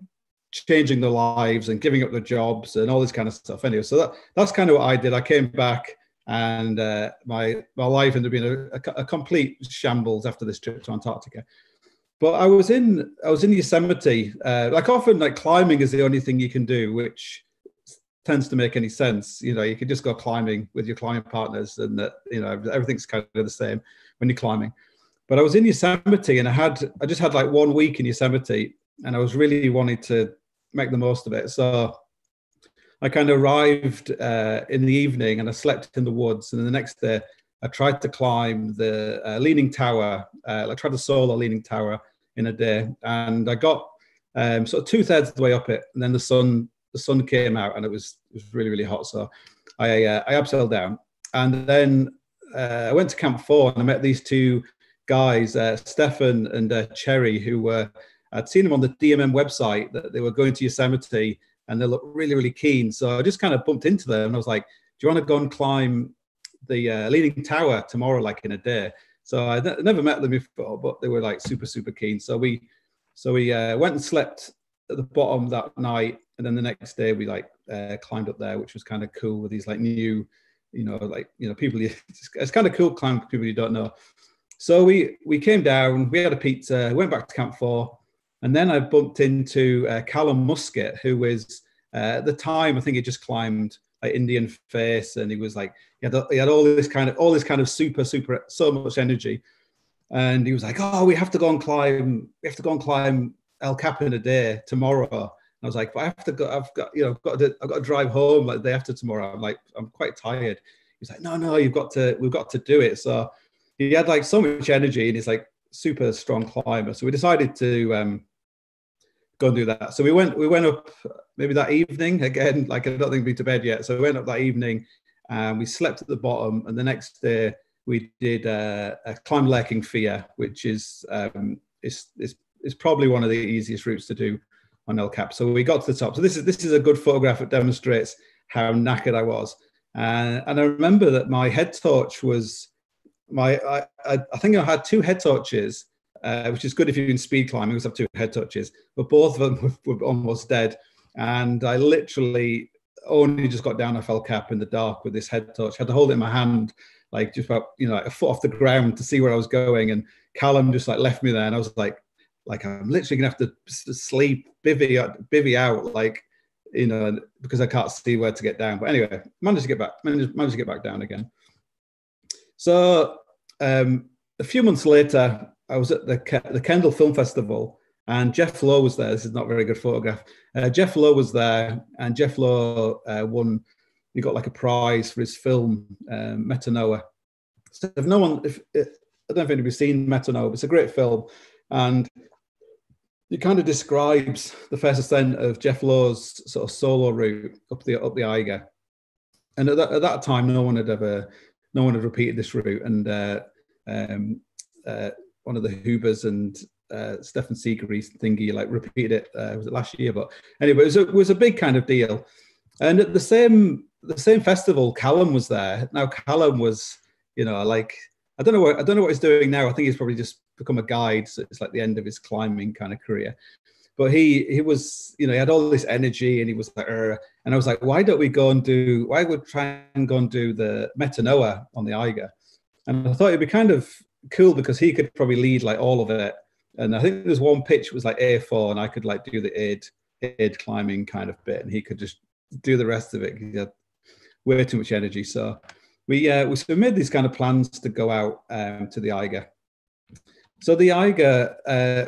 changing their lives and giving up their jobs and all this kind of stuff. Anyway, so that that's kind of what I did. I came back and uh, my my life ended up being a, a, a complete shambles after this trip to Antarctica. But I was in I was in Yosemite. Uh, like often, like climbing is the only thing you can do, which tends to make any sense. You know, you can just go climbing with your climbing partners, and that you know everything's kind of the same when you're climbing. But I was in Yosemite, and I had I just had like one week in Yosemite, and I was really wanting to make the most of it. So I kind of arrived uh, in the evening, and I slept in the woods, and the next day I tried to climb the uh, Leaning Tower. Uh, I tried to solo Leaning Tower in a day, and I got um, sort of two thirds of the way up it, and then the sun the sun came out, and it was it was really really hot. So I uh, I abseiled down, and then uh, I went to Camp Four, and I met these two guys, uh, Stefan and uh, Cherry, who were I'd seen them on the DMM website that they were going to Yosemite, and they looked really really keen. So I just kind of bumped into them, and I was like, "Do you want to go and climb the uh, Leaning Tower tomorrow, like in a day. So I never met them before, but they were like super, super keen. So we, so we uh, went and slept at the bottom that night, and then the next day we like uh, climbed up there, which was kind of cool with these like new, you know, like you know people. It's, it's kind of cool climb people you don't know. So we we came down, we had a pizza, went back to Camp Four, and then I bumped into uh, Callum Muskett, who was uh, at the time I think he just climbed like Indian face, and he was like he had, he had all this kind of all this kind of super super so much energy, and he was like, oh, we have to go and climb, we have to go and climb El Cap in a day tomorrow. And I was like, but I have to go, I've got you know, I've got to, I've got to drive home like the day after tomorrow. I'm like, I'm quite tired. He's like, no, no, you've got to, we've got to do it. So he had like so much energy, and he's like super strong climber. So we decided to um, go and do that. So we went we went up maybe that evening again. Like I don't think we'd to bed yet. So we went up that evening and we slept at the bottom. And the next day we did a climb Lake Fier, which is um, is is probably one of the easiest routes to do on El Cap. So we got to the top. So this is this is a good photograph that demonstrates how knackered I was. Uh, and I remember that my head torch was my I, I, I think I had two head torches uh, which is good if you're in speed climbing because I have two head torches, but both of them were, were almost dead. And I literally only just got down off El Cap in the dark with this head torch. I had to hold it in my hand, like just about, you know, like a foot off the ground to see where I was going. And Callum just like left me there. And I was like, like I'm literally gonna have to sleep, bivvy, bivvy out, like, you know, because I can't see where to get down. But anyway, managed to get back, managed, managed to get back down again. So um, a few months later, I was at the the Kendal Film Festival, and Jeff Lowe was there. This is not a very good photograph. Uh, Jeff Lowe was there, and Jeff Lowe uh, won. He got like a prize for his film um, Metanoia. So if no one, if, if I don't know if anybody's seen Metanoia, it's a great film, and it kind of describes the first ascent of Jeff Lowe's sort of solo route up the up the Eiger. And at that, at that time, no one had ever, no one had repeated this route, and uh, um, uh, one of the Hubers and uh, Stefan Siegrist thingy like repeated it uh, was it last year? But anyway it was, a, it was a big kind of deal. And at the same the same festival Callum was there. Now Callum was you know like I don't know what I don't know what he's doing now. I think he's probably just become a guide so it's like the end of his climbing kind of career. But he he was you know he had all this energy and he was like "Ur." and I was like why don't we go and do why would try and go and do the Metanoia on the Eiger? And I thought it'd be kind of cool because he could probably lead like all of it and I think there's one pitch was like A4 and I could like do the aid aid climbing kind of bit and he could just do the rest of it he had way too much energy so we uh, we so these kind of plans to go out um, to the Eiger so the Eiger uh,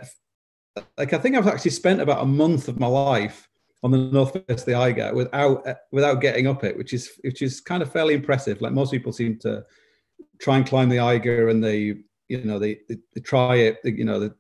like I think I've actually spent about a month of my life on the north face of the Eiger without without getting up it, which is which is kind of fairly impressive. Like most people seem to try and climb the Eiger and they you know they they, they try it, you know they,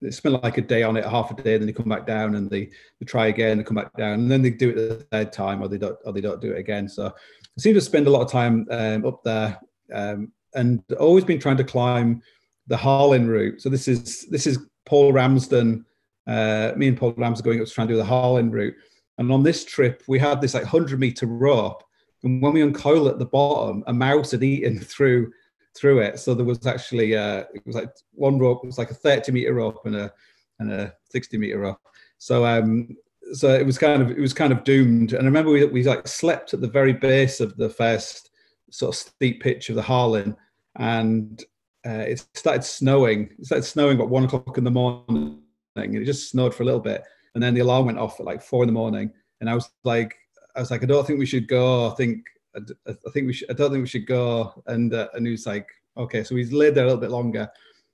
they spend like a day on it, half a day, then they come back down and they, they try again and come back down, and then they do it the third time or they don't or they don't do it again. So I seem to spend a lot of time um, up there um, and always been trying to climb the Harlin route. So this is this is Paul Ramsden, uh, me and Paul Ramsden going up to try and do the Harlin route. And on this trip, we had this like 100 meter rope. And when we uncoil at the bottom, a mouse had eaten through through it. So there was actually uh, it was like one rope, was like a 30 meter rope and a and a 60 meter rope. So um so it was kind of it was kind of doomed. And I remember we we like slept at the very base of the first sort of steep pitch of the Harlin, and uh, it started snowing. It started snowing about one o'clock in the morning, and it just snowed for a little bit, and then the alarm went off at like four in the morning, and I was like, I was like, I don't think we should go. I think, I, I think we should. I don't think we should go. And uh, and he was like, okay, so we laid there a little bit longer.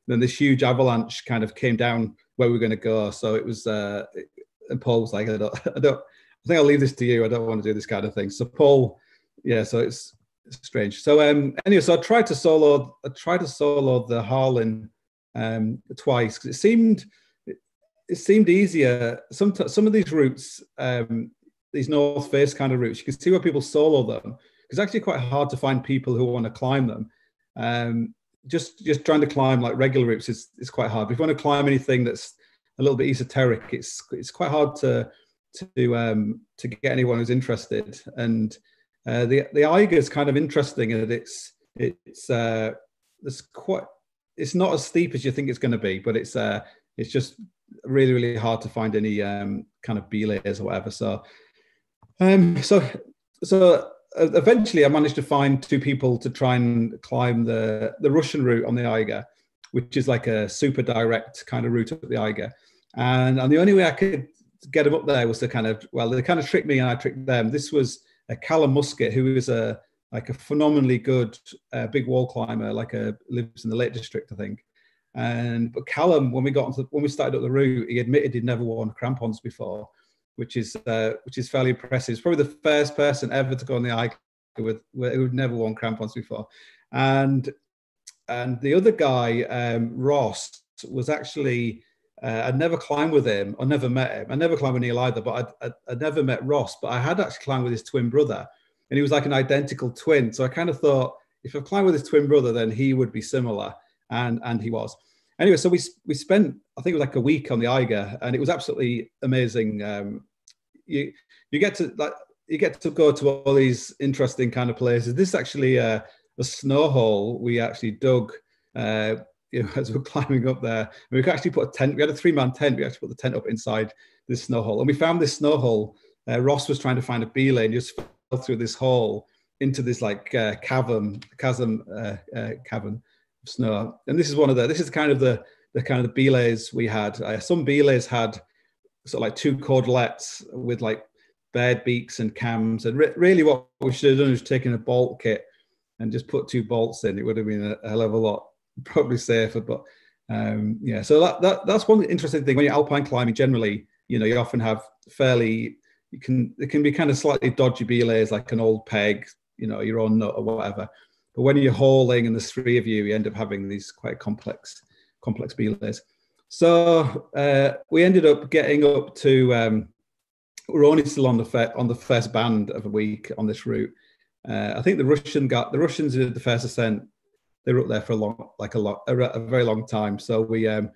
Then this huge avalanche kind of came down where we were going to go. So it was, uh, and Paul was like, I don't, I don't, I think I'll leave this to you. I don't want to do this kind of thing. So Paul, yeah, so it's strange. So um, anyway, so I tried to solo. I tried to solo the Harlin um, twice because it seemed it, it, seemed easier. Some some of these routes, um, these North Face kind of routes, you can see where people solo them. It's actually quite hard to find people who want to climb them. Um, just just trying to climb like regular routes is, is quite hard. But if you want to climb anything that's a little bit esoteric, it's it's quite hard to to um, to get anyone who's interested. And uh, the the Eiger is kind of interesting in that it's it's uh, it's quite it's not as steep as you think it's going to be, but it's uh, it's just really really hard to find any um, kind of belays or whatever. So um, so so uh, eventually I managed to find two people to try and climb the the Russian route on the Eiger, which is like a super direct kind of route up the Eiger. And, and the only way I could get them up there was to kind of well they kind of tricked me and I tricked them. This was a Callum Muskett, who is a like a phenomenally good uh, big wall climber, like a lives in the Lake District, I think. And but Callum, when we got onto when we started up the route, he admitted he'd never worn crampons before, which is uh, which is fairly impressive. He's probably the first person ever to go on the Eiger with who'd never worn crampons before. And and the other guy, um, Ross, was actually uh, I'd never climbed with him. I never met him. I never climbed with Neil either, but I'd, I'd, I'd, never met Ross. But I had actually climbed with his twin brother, and he was like an identical twin. So I kind of thought if I climbed with his twin brother, then he would be similar, and and he was. Anyway, so we we spent I think it was like a week on the Eiger, and it was absolutely amazing. Um, you you get to like you get to go to all these interesting kind of places. This is actually a, a snow hole we actually dug. Uh, you know, as we are climbing up there. we could actually put a tent. We had a three-man tent. We actually put the tent up inside this snow hole, and we found this snow hole. Uh, Ross was trying to find a belay and just fell through this hole into this like uh, cavern, chasm, uh, uh, cavern snow. And this is one of the. This is kind of the the kind of the belays we had. Uh, some belays had sort of like two cordelettes with like bird beaks and cams. And re- really, what we should have done is taken a bolt kit and just put two bolts in. It would have been a, a hell of a lot probably safer. But um, yeah, so that, that that's one interesting thing when you're alpine climbing. Generally, you know, you often have fairly you can it can be kind of slightly dodgy belays like an old peg, you know, your own nut or whatever. But when you're hauling and there's three of you, you end up having these quite complex complex belays. So uh, we ended up getting up to. Um, we're only still on the on the first band of a week on this route. Uh, I think the Russian got the Russians did the first ascent they were up there for a long, like a lot, a, a very long time. So we um,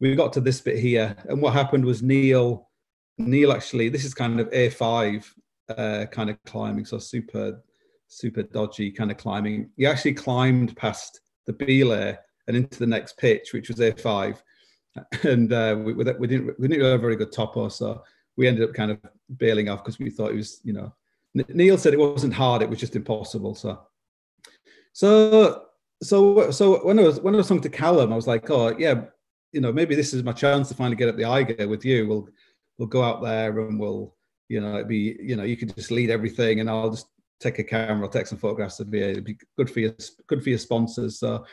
we got to this bit here, and what happened was Neil, Neil actually, this is kind of A5 uh, kind of climbing, so super, super dodgy kind of climbing. He actually climbed past the belay and into the next pitch, which was A5. and uh, we, we didn't we didn't have a very good topo, so we ended up kind of bailing off because we thought it was you know Neil said it wasn't hard, it was just impossible. So so so so when I was when I was talking to Callum, I was like, oh yeah, you know maybe this is my chance to finally get up the Eiger with you. We'll we'll go out there and we'll you know it'd be you know you could just lead everything and I'll just take a camera, take some photographs of it. It'd be good for your good for your sponsors. So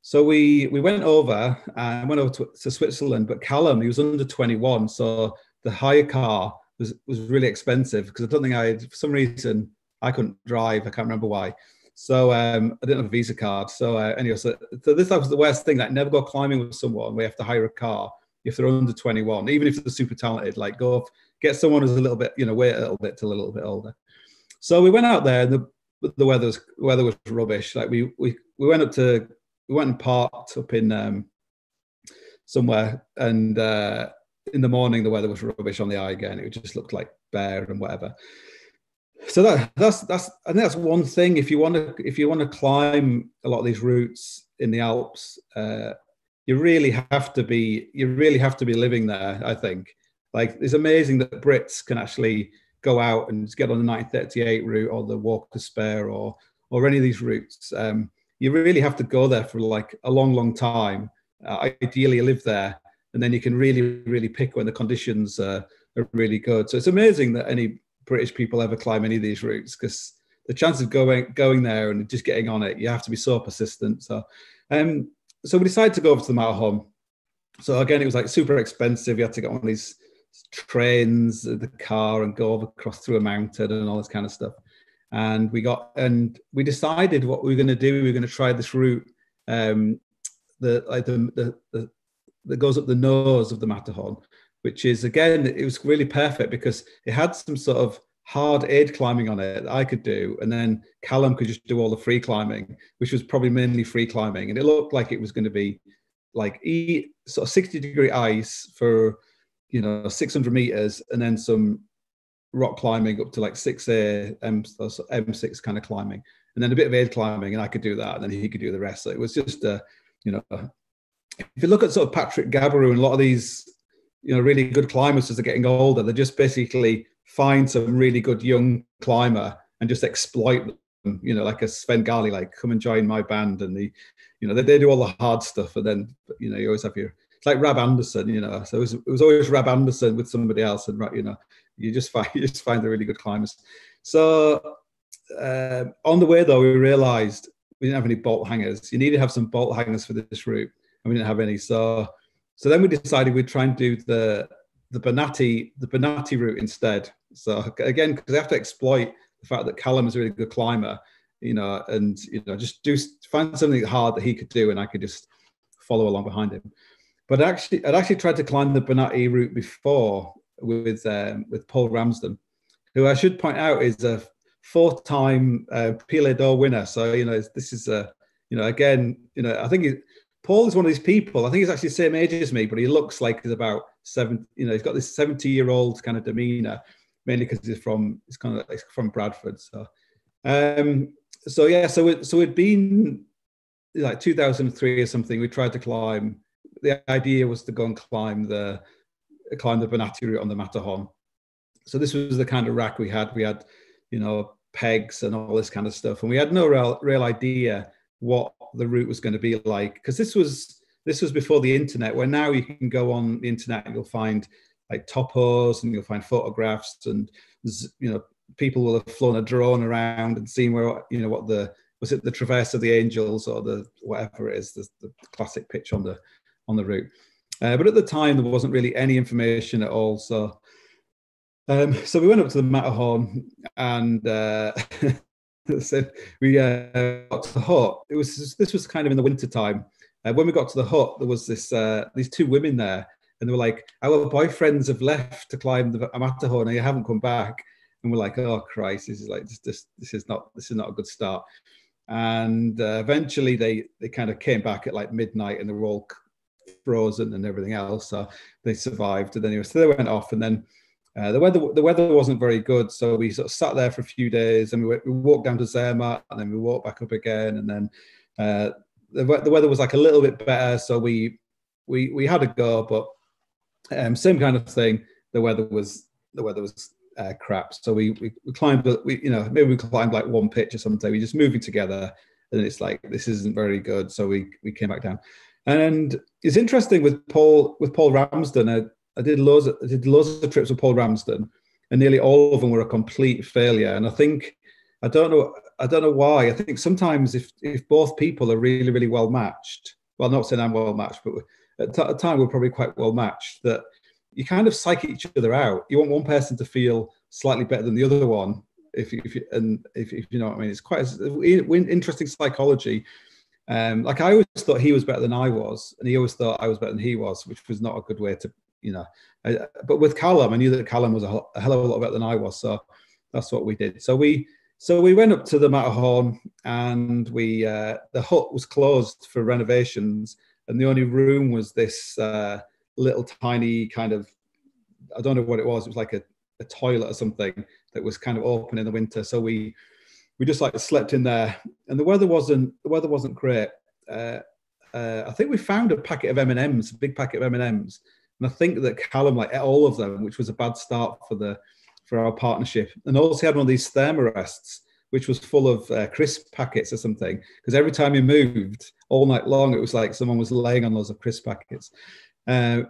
so we we went over and went over to, to Switzerland, but Callum he was under 21, so the hire car was was really expensive because I don't think I had for some reason I couldn't drive. I can't remember why. So um, I didn't have a visa card. So uh, anyway, so, so this was the worst thing. Like never go climbing with someone. We have to hire a car if they're under 21, even if they're super talented. Like go off, get someone who's a little bit, you know, wait a little bit till a little bit older. So we went out there, and the the weather was weather was rubbish. Like we we we went up to we went and parked up in um, somewhere, and uh, in the morning the weather was rubbish on the Eiger. it just looked like bare and whatever. So that that's that's I think that's one thing. If you want to if you want to climb a lot of these routes in the Alps, uh, you really have to be you really have to be living there. I think like it's amazing that Brits can actually go out and get on the 938 route or the Walker Spur or or any of these routes. Um, you really have to go there for like a long, long time. Uh, ideally, live there, and then you can really, really pick when the conditions are really good. So it's amazing that any British people ever climb any of these routes because the chance of going going there and just getting on it, you have to be so persistent. So, um, so we decided to go over to the Matterhorn. So again, it was like super expensive. You had to get on these trains, the car, and go over across through a mountain and all this kind of stuff. And we got and we decided what we were going to do. We were going to try this route, um, the like the, the, the that goes up the nose of the Matterhorn, which is again it was really perfect because it had some sort of hard aid climbing on it that I could do, and then Callum could just do all the free climbing, which was probably mainly free climbing, and it looked like it was going to be like e sort of 60 degree ice for you know 600 meters and then some rock climbing up to like 6a M, m6 kind of climbing and then a bit of aid climbing and i could do that and then he could do the rest. So it was just uh, you know if you look at sort of Patrick Gabarrou and a lot of these you know really good climbers as they're getting older they just basically find some really good young climber and just exploit them you know like a Svengali like come and join my band and the you know they, they do all the hard stuff and then you know you always have your it's like Rab Anderson, you know. So it was, it was always Rab Anderson with somebody else, and you know, you just find you just find the really good climbers. So uh, on the way though, we realised we didn't have any bolt hangers. You need to have some bolt hangers for this route, and we didn't have any. So so then we decided we'd try and do the the Bonatti the Bonatti route instead. So again, because they have to exploit the fact that Callum is a really good climber, you know, and you know, just do find something hard that he could do, and I could just follow along behind him. But actually, I'd actually tried to climb the Bonatti route before with um, with Paul Ramsden, who I should point out is a four-time uh, Piolet d'Or winner. So you know, this is a you know again, you know, I think he, Paul is one of these people. I think he's actually the same age as me, but he looks like he's about seven. You know, he's got this seventy-year-old kind of demeanor, mainly because he's from he's kind of he's from Bradford. So, um, so yeah, so it, so it'd been like 2003 or something. We tried to climb the idea was to go and climb the climb the Bonatti route on the Matterhorn. So this was the kind of rack we had. We had, you know, pegs and all this kind of stuff, and we had no real real idea what the route was going to be like because this was this was before the internet. Where now you can go on the internet and you'll find like topos and you'll find photographs and you know people will have flown a drone around and seen where you know what the was it the traverse of the angels or the whatever it is the, the classic pitch on the on the route. Uh, but at the time, there wasn't really any information at all. So, um, so we went up to the Matterhorn and uh, said we uh, got to the hut. It was this was kind of in the winter time. Uh, when we got to the hut, there was this uh, these two women there, and they were like, "Our boyfriends have left to climb the Matterhorn, and you haven't come back." And we're like, "Oh Christ, this is like this this, this is not this is not a good start." And uh, eventually, they they kind of came back at like midnight, and they were all frozen and everything else. So they survived. And then anyway, so they went off, and then uh, the weather the weather wasn't very good, so we sort of sat there for a few days, and we, we walked down to Zermatt, and then we walked back up again, and then uh, the, the weather was like a little bit better, so we we we had a go, but um, same kind of thing. The weather was the weather was uh, crap, so we, we we climbed. We you know maybe we climbed like one pitch or something. We just moving together, and it's like this isn't very good. So we we came back down, and it's interesting with Paul with Paul Ramsden. I, I did loads of, I did loads of trips with Paul Ramsden, and nearly all of them were a complete failure. And I think I don't know I don't know why. I think sometimes if if both people are really really well matched, well, not saying I'm well matched, but at the time we're probably quite well matched. That you kind of psych each other out. You want one person to feel slightly better than the other one. If, if you, and if, if you know what I mean, it's quite an interesting psychology. Um, like I always thought he was better than I was, and he always thought I was better than he was, which was not a good way to, you know. I, but with Callum, I knew that Callum was a, a hell of a lot better than I was, so that's what we did. So we so we went up to the Matterhorn, and we uh, the hut was closed for renovations, and the only room was this uh, little tiny kind of I don't know what it was. It was like a, a toilet or something that was kind of open in the winter. So we we just like slept in there, and the weather wasn't the weather wasn't great. Uh, uh, I think we found a packet of M and M's, a big packet of M and M's, and I think that Callum like ate all of them, which was a bad start for the for our partnership. And also had one of these thermarests, which was full of uh, crisp packets or something, because every time you moved all night long, it was like someone was laying on loads of crisp packets. Uh,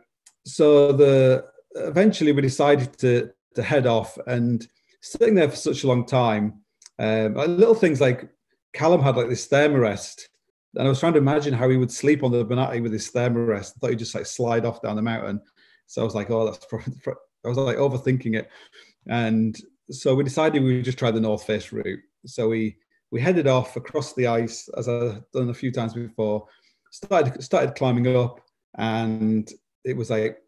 so the eventually we decided to to head off and sitting there for such a long time. Um, little things like Callum had like this thermarest, and I was trying to imagine how he would sleep on the Bonatti with his thermarest. I thought he'd just like slide off down the mountain. So I was like, oh, that's probably, I was like overthinking it, and so we decided we would just try the North Face route. So we we headed off across the ice as I've done a few times before. Started started climbing up, and it was like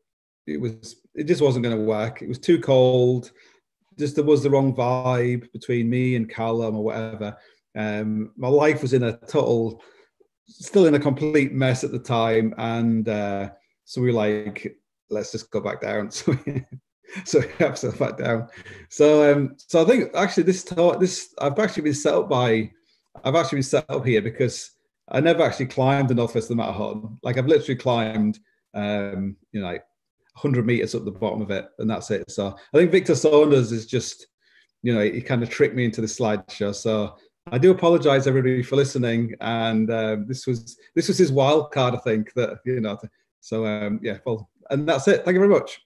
it was it just wasn't going to work. It was too cold. Just there was the wrong vibe between me and Callum or whatever. Um, my life was in a total, still in a complete mess at the time, and uh, so we were like, let's just go back down. So we, so we have to back down. So um, so I think actually this talk, this I've actually been set up by, I've actually been set up here because I never actually climbed the North Northwest of the Matterhorn. Like I've literally climbed, um, you know, like 100 meters up the bottom of it, and that's it. So I think Victor Saunders is just, you know, he kind of tricked me into the slideshow. So I do apologize everybody for listening, and um, this was this was his wild card, I think. That you know, so um, yeah, well, and that's it. Thank you very much.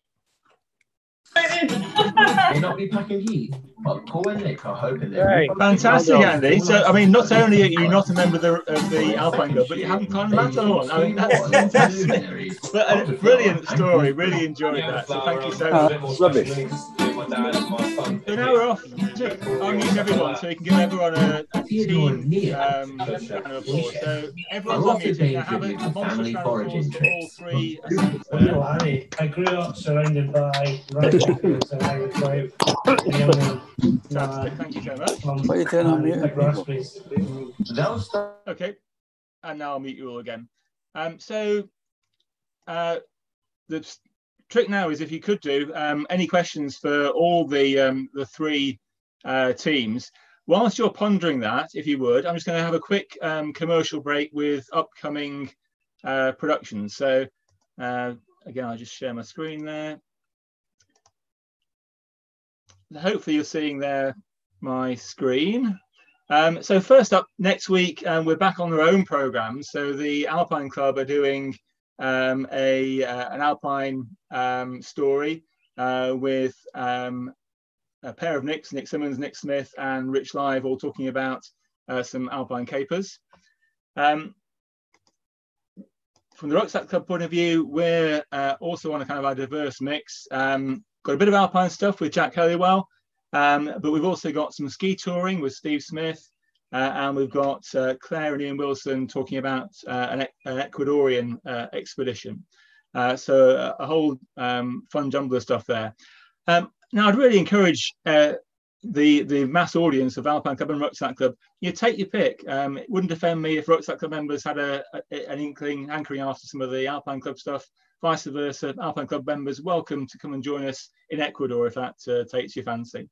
May not be packing heat, but Paul and Nick are hoping they Fantastic, Andy. So, I mean, not only are you not a member of the, of the Alpine Club, but you haven't climbed the Matterhorn. I mean, that's fantastic. But uh, a brilliant story. Really enjoyed that. So, thank you so much. rubbish. So now we're off. I'll mute everyone so we can give everyone a, a team um, round of applause. So everyone's I'm on mute. being Now have a tribute to monstrous family round of foraging applause for all three. Well, I, I grew up surrounded by rhinos and I would go out you know, Fantastic. Thank you so much. What are you doing on uh, mute? the raspberries. They'll start Okay, and now I'll meet you all again. Um, so uh, the s- trick now is if you could do um, any questions for all the um, the three uh, teams. Whilst you're pondering that, if you would, I'm just going to have a quick um, commercial break with upcoming uh, productions. So uh, again, I'll just share my screen there. Hopefully you're seeing there my screen. Um, so first up, next week um, we're back on their own program. So the Alpine Club are doing um, a uh, an Alpine um, story uh, with um, a pair of Nicks, Nick Simmons, Nick Smith, and Rich Live, all talking about uh, some Alpine capers. Um, from the Rucksack Club point of view, we're uh, also on a kind of a diverse mix. Um, got a bit of Alpine stuff with Jack Hollywell, um, but we've also got some ski touring with Steve Smith, uh, and we've got uh, Claire and Ian Wilson talking about uh, an, an Ecuadorian uh, expedition. Uh, so a, a whole um, fun jumble of stuff there. Um, now, I'd really encourage uh, the the mass audience of Alpine Club and Rucksack Club. You take your pick. Um, it wouldn't offend me if Rucksack Club members had a, a- an inkling, hankering after some of the Alpine Club stuff. Vice versa, Alpine Club members welcome to come and join us in Ecuador if that uh, takes your fancy.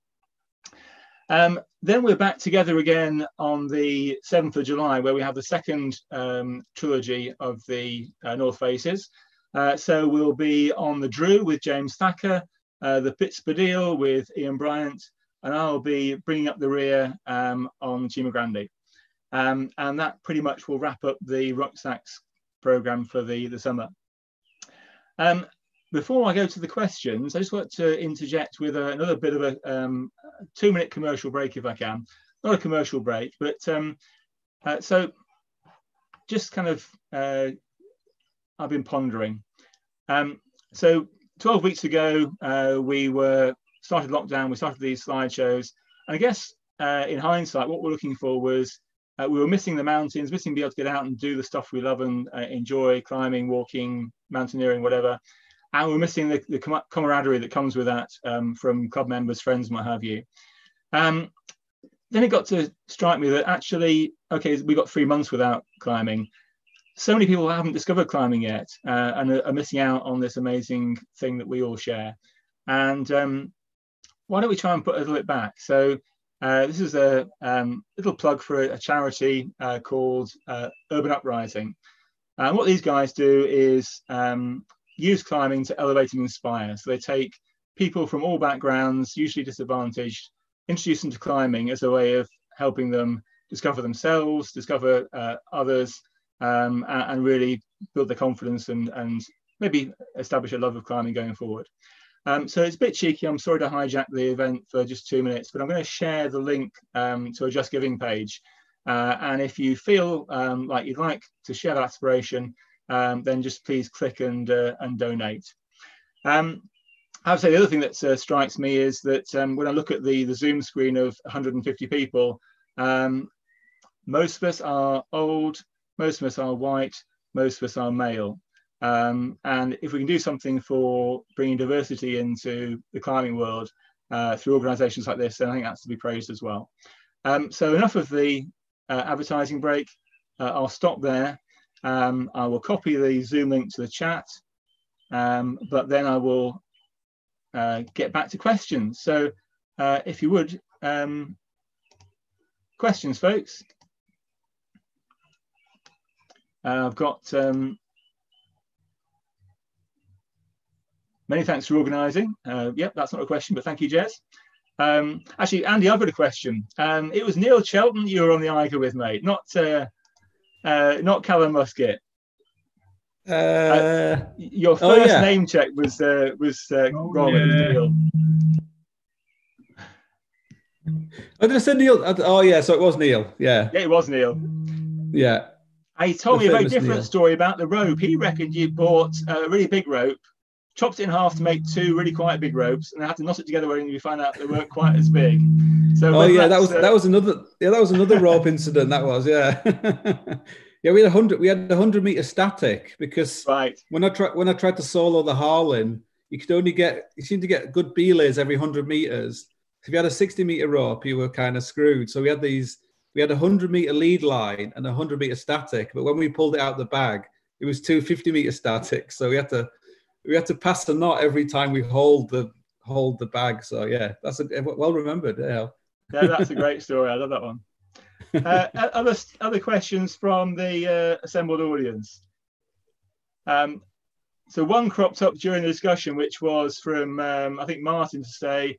Um, then we're back together again on the 7th of July, where we have the second um, trilogy of the uh, North Faces. Uh, so we'll be on the Dru with James Thacker, uh, the Piz Badile with Ian Bryant, and I'll be bringing up the rear um, on Cima Grande. Um, and that pretty much will wrap up the rucksacks program for the, the summer. Um, before I go to the questions, I just want to interject with a, another bit of a um, two minute commercial break if I can. Not a commercial break, but um, uh, so just kind of uh, I've been pondering. Um, so 12 weeks ago, uh, we were started lockdown, we started these slideshows. And I guess uh, in hindsight, what we're looking for was uh, we were missing the mountains, missing being able to get out and do the stuff we love and uh, enjoy, climbing, walking, mountaineering, whatever. And we're missing the, the camaraderie that comes with that um, from club members, friends, what have you. Um, then it got to strike me that actually, okay, we've got three months without climbing. So many people haven't discovered climbing yet uh, and are, missing out on this amazing thing that we all share. And um, why don't we try and put a little bit back? So uh, this is a um, little plug for a, a charity uh, called uh, Urban Uprising. And what these guys do is um, use climbing to elevate and inspire. So they take people from all backgrounds, usually disadvantaged, introduce them to climbing as a way of helping them discover themselves, discover uh, others, um, and, really build their confidence and, and maybe establish a love of climbing going forward. Um, so it's a bit cheeky. I'm sorry to hijack the event for just two minutes, but I'm going to share the link um, to a Just Giving page. Uh, and if you feel um, like you'd like to share that aspiration, um, then just please click and, uh, and donate. Um, I would say the other thing that uh, strikes me is that um, when I look at the, the Zoom screen of 150 people, most of us are old, most of us are white, most of us are male. Um, and if we can do something for bringing diversity into the climbing world uh, through organisations like this, then I think that's to be praised as well. Um, so enough of the uh, advertising break. Uh, I'll stop there. Um, I will copy the Zoom link to the chat, um, but then I will uh, get back to questions. So uh, if you would, um, questions, folks. Uh, I've got um, Many thanks for organising. Uh, yep, that's not a question, but thank you, Jez. Um, actually, Andy, I've got a question. Um, it was Neil Chelton you were on the Eiger with, mate, not uh, not Callum Muskett. Uh, uh your oh, first oh, yeah. name check was uh, was uh, oh, wrong. Yeah. Neil. Oh, did I say Neil? Oh, yeah. So it was Neil. Yeah. Yeah, it was Neil. Yeah. He told the me a very different Neil. story about the rope. He reckoned you bought a really big rope chopped it in half to make two really quite big ropes, and I had to knot it together when you find out they weren't quite as big. So oh yeah, that was uh, that was another yeah that was another rope incident. That was yeah. yeah, we had a hundred we had a hundred meter static because right when I tried when I tried to solo the Harlin, you could only get you seemed to get good belays every hundred meters. If you had a sixty meter rope, you were kind of screwed. So we had these we had a hundred meter lead line and a hundred meter static, but when we pulled it out the bag, it was two 50 meter static. So we had to we had to pass the knot every time we hold the hold the bag. So yeah, that's a, well remembered. Yeah, yeah, that's a great story. I love that one. Uh, other other questions from the uh, assembled audience. Um, so one cropped up during the discussion, which was from um, I think Martin to say,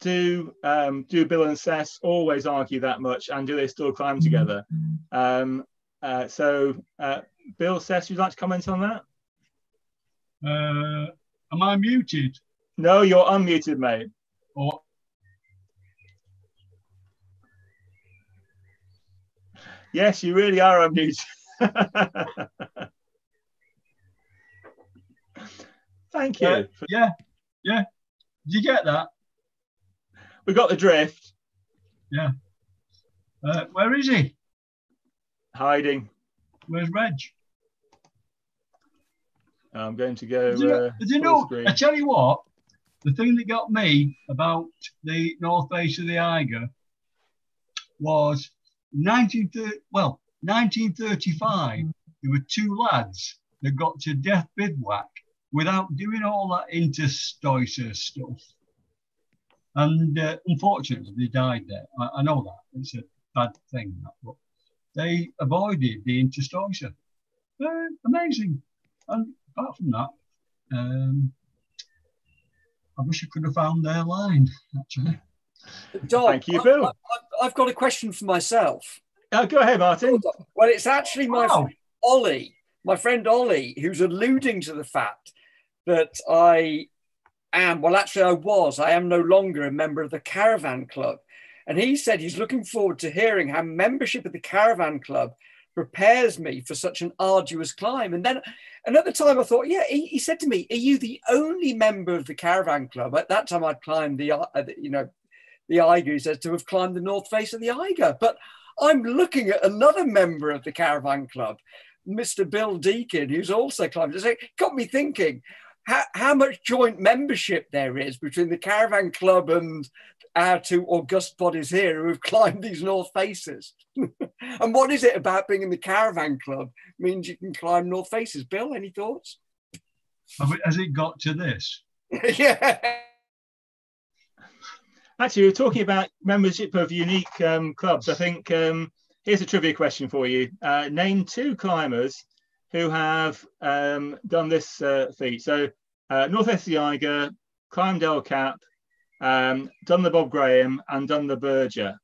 do um, do Bill and Cec always argue that much, and do they still climb together? Um, uh, so uh, Bill, Cec, would you like to comment on that? Uh, am I muted? No, you're unmuted, mate. Oh. Yes, you really are unmuted. Thank you. Uh, yeah, yeah. Did you get that? We got the drift. Yeah. Uh, where is he? Hiding. Where's Reg? I'm going to go. Did you, uh, did you know? Screen. I tell you what, the thing that got me about the north face of the Eiger was 1930. Well, 1935. There were two lads that got to death bivouac without doing all that Hinterstoisser stuff. And uh, unfortunately, they died there. I, I, know that it's a bad thing, but they avoided the Hinterstoisser. Uh, amazing. And apart from that, um, I wish I could have found their line actually. Dom, Thank you, Bill. I, I, I've got a question for myself. Uh, go ahead, Martin. Well, it's actually my Wow. friend Ollie, my friend Ollie, who's alluding to the fact that I am, well, actually, I was, I am no longer a member of the Caravan Club. And he said he's looking forward to hearing how membership of the Caravan Club prepares me for such an arduous climb. And then another time I thought, yeah, he, he said to me, Are you the only member of the Caravan Club? At that time, I'd climbed the, uh, the- you know, the Eiger, he says, to have climbed the north face of the Eiger. But I'm looking at another member of the Caravan Club, Mr. Bill Deakin, who's also climbed. So it got me thinking how, how much joint membership there is between the Caravan Club and our two august bodies here who have climbed these north faces. and what is it about being in the Caravan Club means you can climb north faces? Bill, any thoughts? Has it got to this? yeah. Actually, we're talking about membership of unique um, clubs. I think um, here's a trivia question for you. Uh, name two climbers who have um, done this uh, feat. So, uh, North Eiger, climbed El Cap, um, done the Bob Graham, and done the Berger.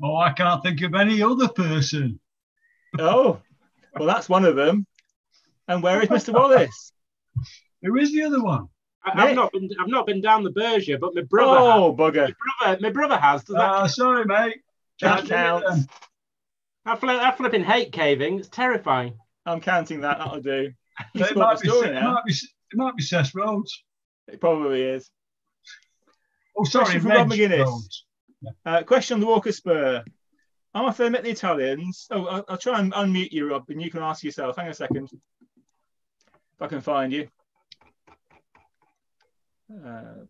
Oh, I can't think of any other person. Oh, well, that's one of them. And where is Mr. Wallis? Who is the other one? I, Nick. I've not been. I've not been down the Berger, but my brother. Oh, bugger. My brother. My brother has. Does that? Ah, sorry, mate. That Can't do it counts. I, fl- I flipping hate caving. It's terrifying. I'm counting that. That'll do. You It might, be, it, might be, it might be Cec Rhodes. It probably is. Oh, sorry, Question from Rob Reg McGuinness. Rhodes. Uh, question on the Walker Spur. I'm After they met the Italians, oh, I'll, I'll try and unmute you, Rob, and you can ask yourself. Hang on a second. If I can find you. Uh,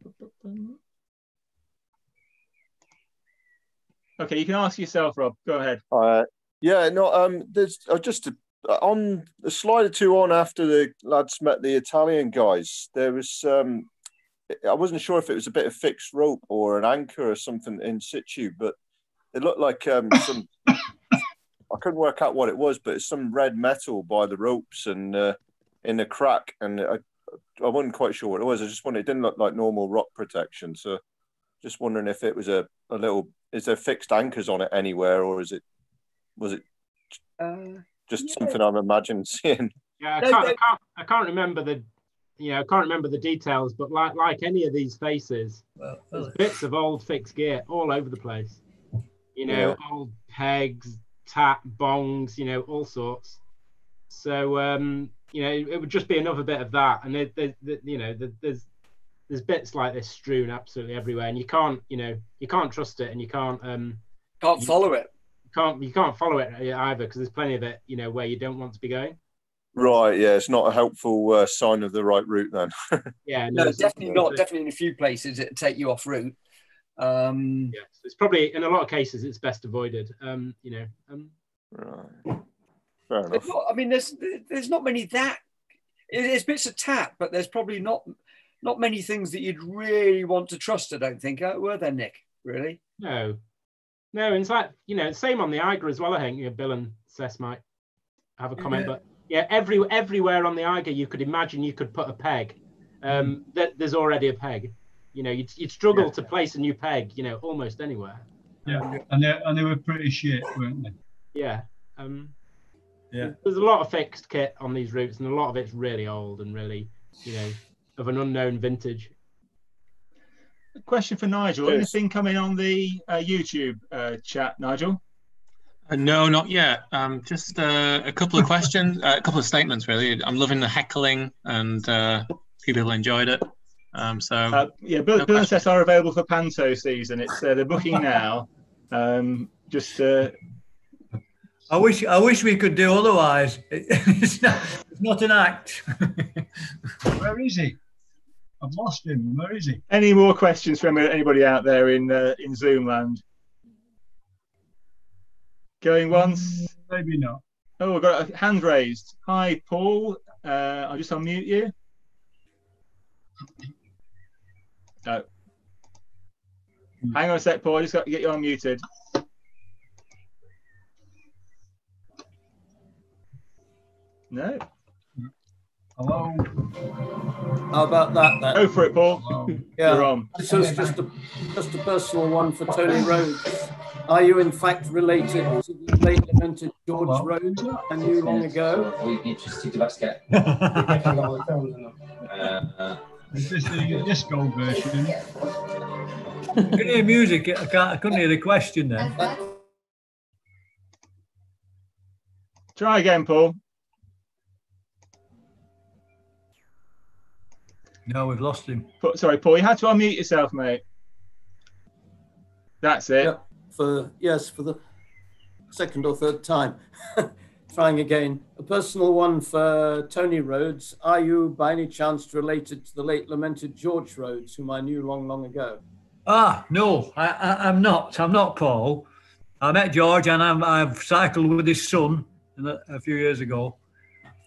okay, you can ask yourself, Rob. Go ahead. Uh, yeah, no, um, there's uh, just a, on a slide or two on after the lads met the Italian guys. There was, um, I wasn't sure if it was a bit of fixed rope or an anchor or something in situ, but it looked like um, some. I couldn't work out what it was, but it's some red metal by the ropes and uh, in the crack, and I, I wasn't quite sure what it was. I just wanted it didn't look like normal rock protection, so just wondering if it was a, a little. Is there fixed anchors on it anywhere, or is it was it Uh, just Yeah. something I'm imagining seeing? Yeah, I can't. I can't. I can't remember the. You know, I can't remember the details, but like like any of these faces, there's bits of old fixed gear all over the place. You know, Yeah. old pegs, tap, bongs, you know, all sorts. So um, you know, it would just be another bit of that, and there, there, there- you know, there, there's there's bits like this strewn absolutely everywhere, and you can't, you know, you can't trust it, and you can't um, can't follow it. can't you can't follow it either because there's plenty of it, you know, where you don't want to be going. Right, yeah, it's not a helpful uh, sign of the right route then. Yeah, No, it's- definitely not. Definitely in a few places it take you off route. Um, Yes, it's probably in a lot of cases it's best avoided. Um, you know, um, right, fair enough. not, I mean, there's there's not many that. It's bits of tap, but there's probably not not many things that you'd really want to trust. I don't think. Uh, were there, Nick? Really? no, no, In fact, you know, same on the Eiger as well. I think you know, Bill and Cec might have a comment, Yeah. but yeah, every everywhere on the Eiger you could imagine you could put a peg. Um, that there's already a peg. You know, you'd, you'd struggle to place a new peg. You know, almost anywhere. Yeah, and they, and they were pretty shit, weren't they? Yeah. Um, Yeah. There's a lot of fixed kit on these routes, and a lot of it's really old and really, you know, of an unknown vintage. A Question for Nigel. Yes. Anything coming on the uh, YouTube uh, chat, Nigel? Uh, no, not yet. Um, just uh, a couple of questions, uh, a couple of statements, really. I'm loving the heckling, and uh, people enjoyed it. Um, so Uh, yeah, Bill, No Bill and. Cec are available for Panto season. It's uh, they're booking now. Um, just uh, I wish I wish we could do otherwise. It's not, it's not an act. Where is he? I've lost him. Where is he? any more questions from anybody out there in uh, in Zoom land? Going once. Maybe not. Oh, we've got a hand raised. Hi, Paul. Uh, I'll just unmute you. No. Hang on a sec, Paul. I just got to get you unmuted. No. Hello. How about that then? Go for it, Paul. Yeah. You're on. This is just a just a personal one for Tony Rhodes. Are you in fact related to the late lamented George Rhodes I knew long ago? Is this the disco version? I can hear music. I can't. I couldn't hear the question then. Try again, Paul. No, we've lost him. Pa- Sorry, Paul. You had to unmute yourself, mate. That's it. For yes, for the second or third time. Trying again. A personal one for Tony Rhodes. Are you by any chance related to the late lamented George Rhodes, whom I knew long, long ago? Ah, no, I, I, I'm not. I'm not Paul. I met George and I'm, I've cycled with his son in a, a few years ago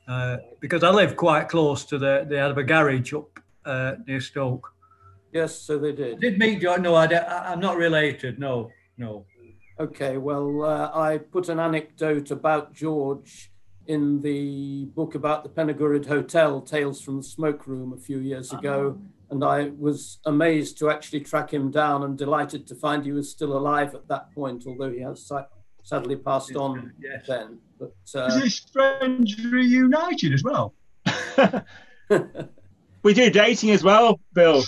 uh, because I live quite close to the. They have a garage up uh, near Stoke. Yes, so they did. Did meet George? No, I, I, I'm not related. No, no. Okay, well, uh, I put an anecdote about George in the book about the Pen-y-Gwryd Hotel, Tales from the Smoke Room, a few years ago. And I was amazed to actually track him down and delighted to find he was still alive at that point, although he has sadly passed on then. But Is uh, this Friends Reunited as well? We do dating as well, Bill.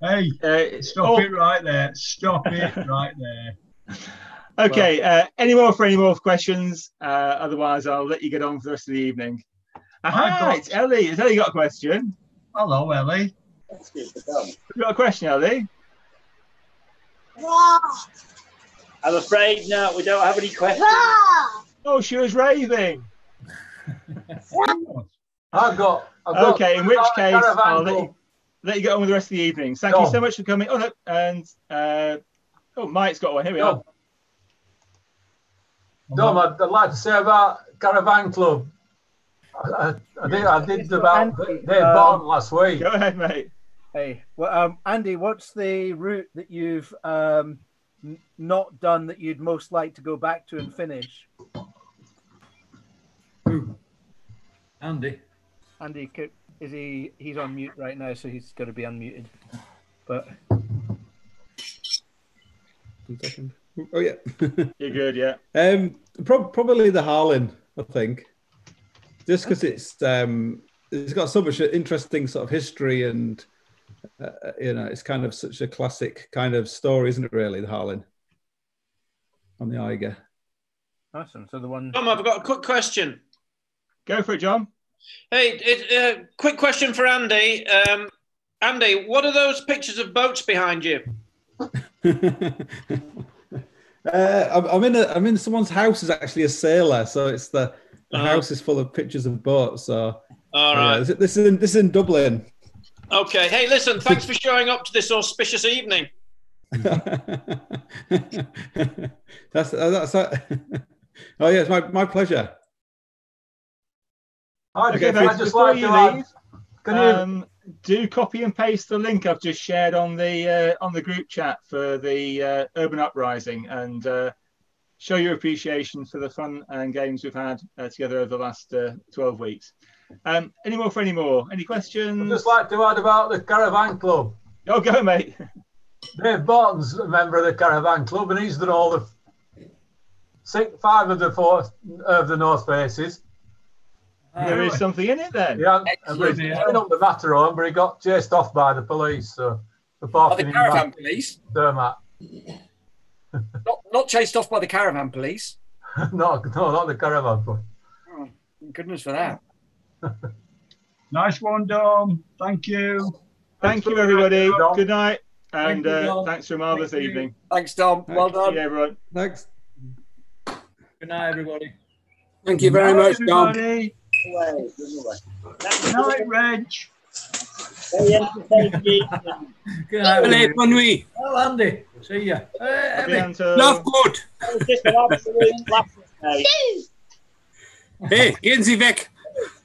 Hey, Uh, stop oh, it right there. Stop it right there. Okay. uh, any more for any more questions? Uh, otherwise, I'll let you get on for the rest of the evening. Aha, got- it's Ellie. Has Ellie got a question? Hello, Ellie. You got a question, Ellie? I'm afraid no, we don't have any questions. Oh, she was raving. I've got. I've got Okay, in which case, I'll let you, let you get on with the rest of the evening. Thank you Dom. so much for coming. Oh, no, and uh, oh, Mike's got one. Here we are. Dom, I'd, I'd like to say about Caravan Club. I, I, I did, I did about Dave um, Barton last week. Go ahead, mate. Hey, well, um, Andy, what's the route that you've um, n- not done that you'd most like to go back to and finish? Andy. Andy, is he? He's on mute right now, so he's got to be unmuted. But One second. Oh yeah. You're good, yeah. Um, prob- probably the Harlin, I think, just because it's um, it's got so much interesting sort of history and uh, you know it's kind of such a classic kind of story, isn't it? Really, the Harlin on the Eiger. awesome. So the one. Tom, I've got a quick question. Go for it, John. Hey, it, uh, quick question for Andy. Um, Andy, what are those pictures of boats behind you? Uh, I'm, in a I'm in someone's house. Is actually a sailor, so it's the the Uh-huh. house is full of pictures of boats. So all right, yeah, right. this, is in, this is in Dublin. Okay. Hey, listen, thanks for showing up to this auspicious evening. that's that's that. oh yeah, it's my, my pleasure. I'd, Okay, I'd just before like you leave, can you, um, do copy and paste the link I've just shared on the uh, on the group chat for the uh, Urban Uprising and uh, show your appreciation for the fun and games we've had uh, together over the last uh, 12 weeks. Um, any more for any more? Any I'd questions? just like to add about the Caravan Club. Oh, go, mate. Dave Barton's a member of the Caravan Club, and he's done all the six, five of the four of the North Faces. There is something in it then. Yeah, and he's been up the Matterhorn, but he got chased off by the police. So for parking in caravan Mac- police? Zermatt. Not, not chased off by the caravan police. no, no, not the caravan police. Oh, goodness for that. Nice one, Dom. Thank you. Thank you, everybody. Good night. And Thank you, uh, Dom. thanks for a marvellous Thank you. evening. Thanks, Dom. Well done. you, everyone. Thanks. Good night, everybody. Thank you very much, Dom. Everybody. Good night, Reg. Very entertaining evening. Good night, Allez, everybody. nuit. Well, Andy. See ya. Hey, Emmy. bientôt. Love good. That was just an absolute classic. Hey, gehen Sie weg!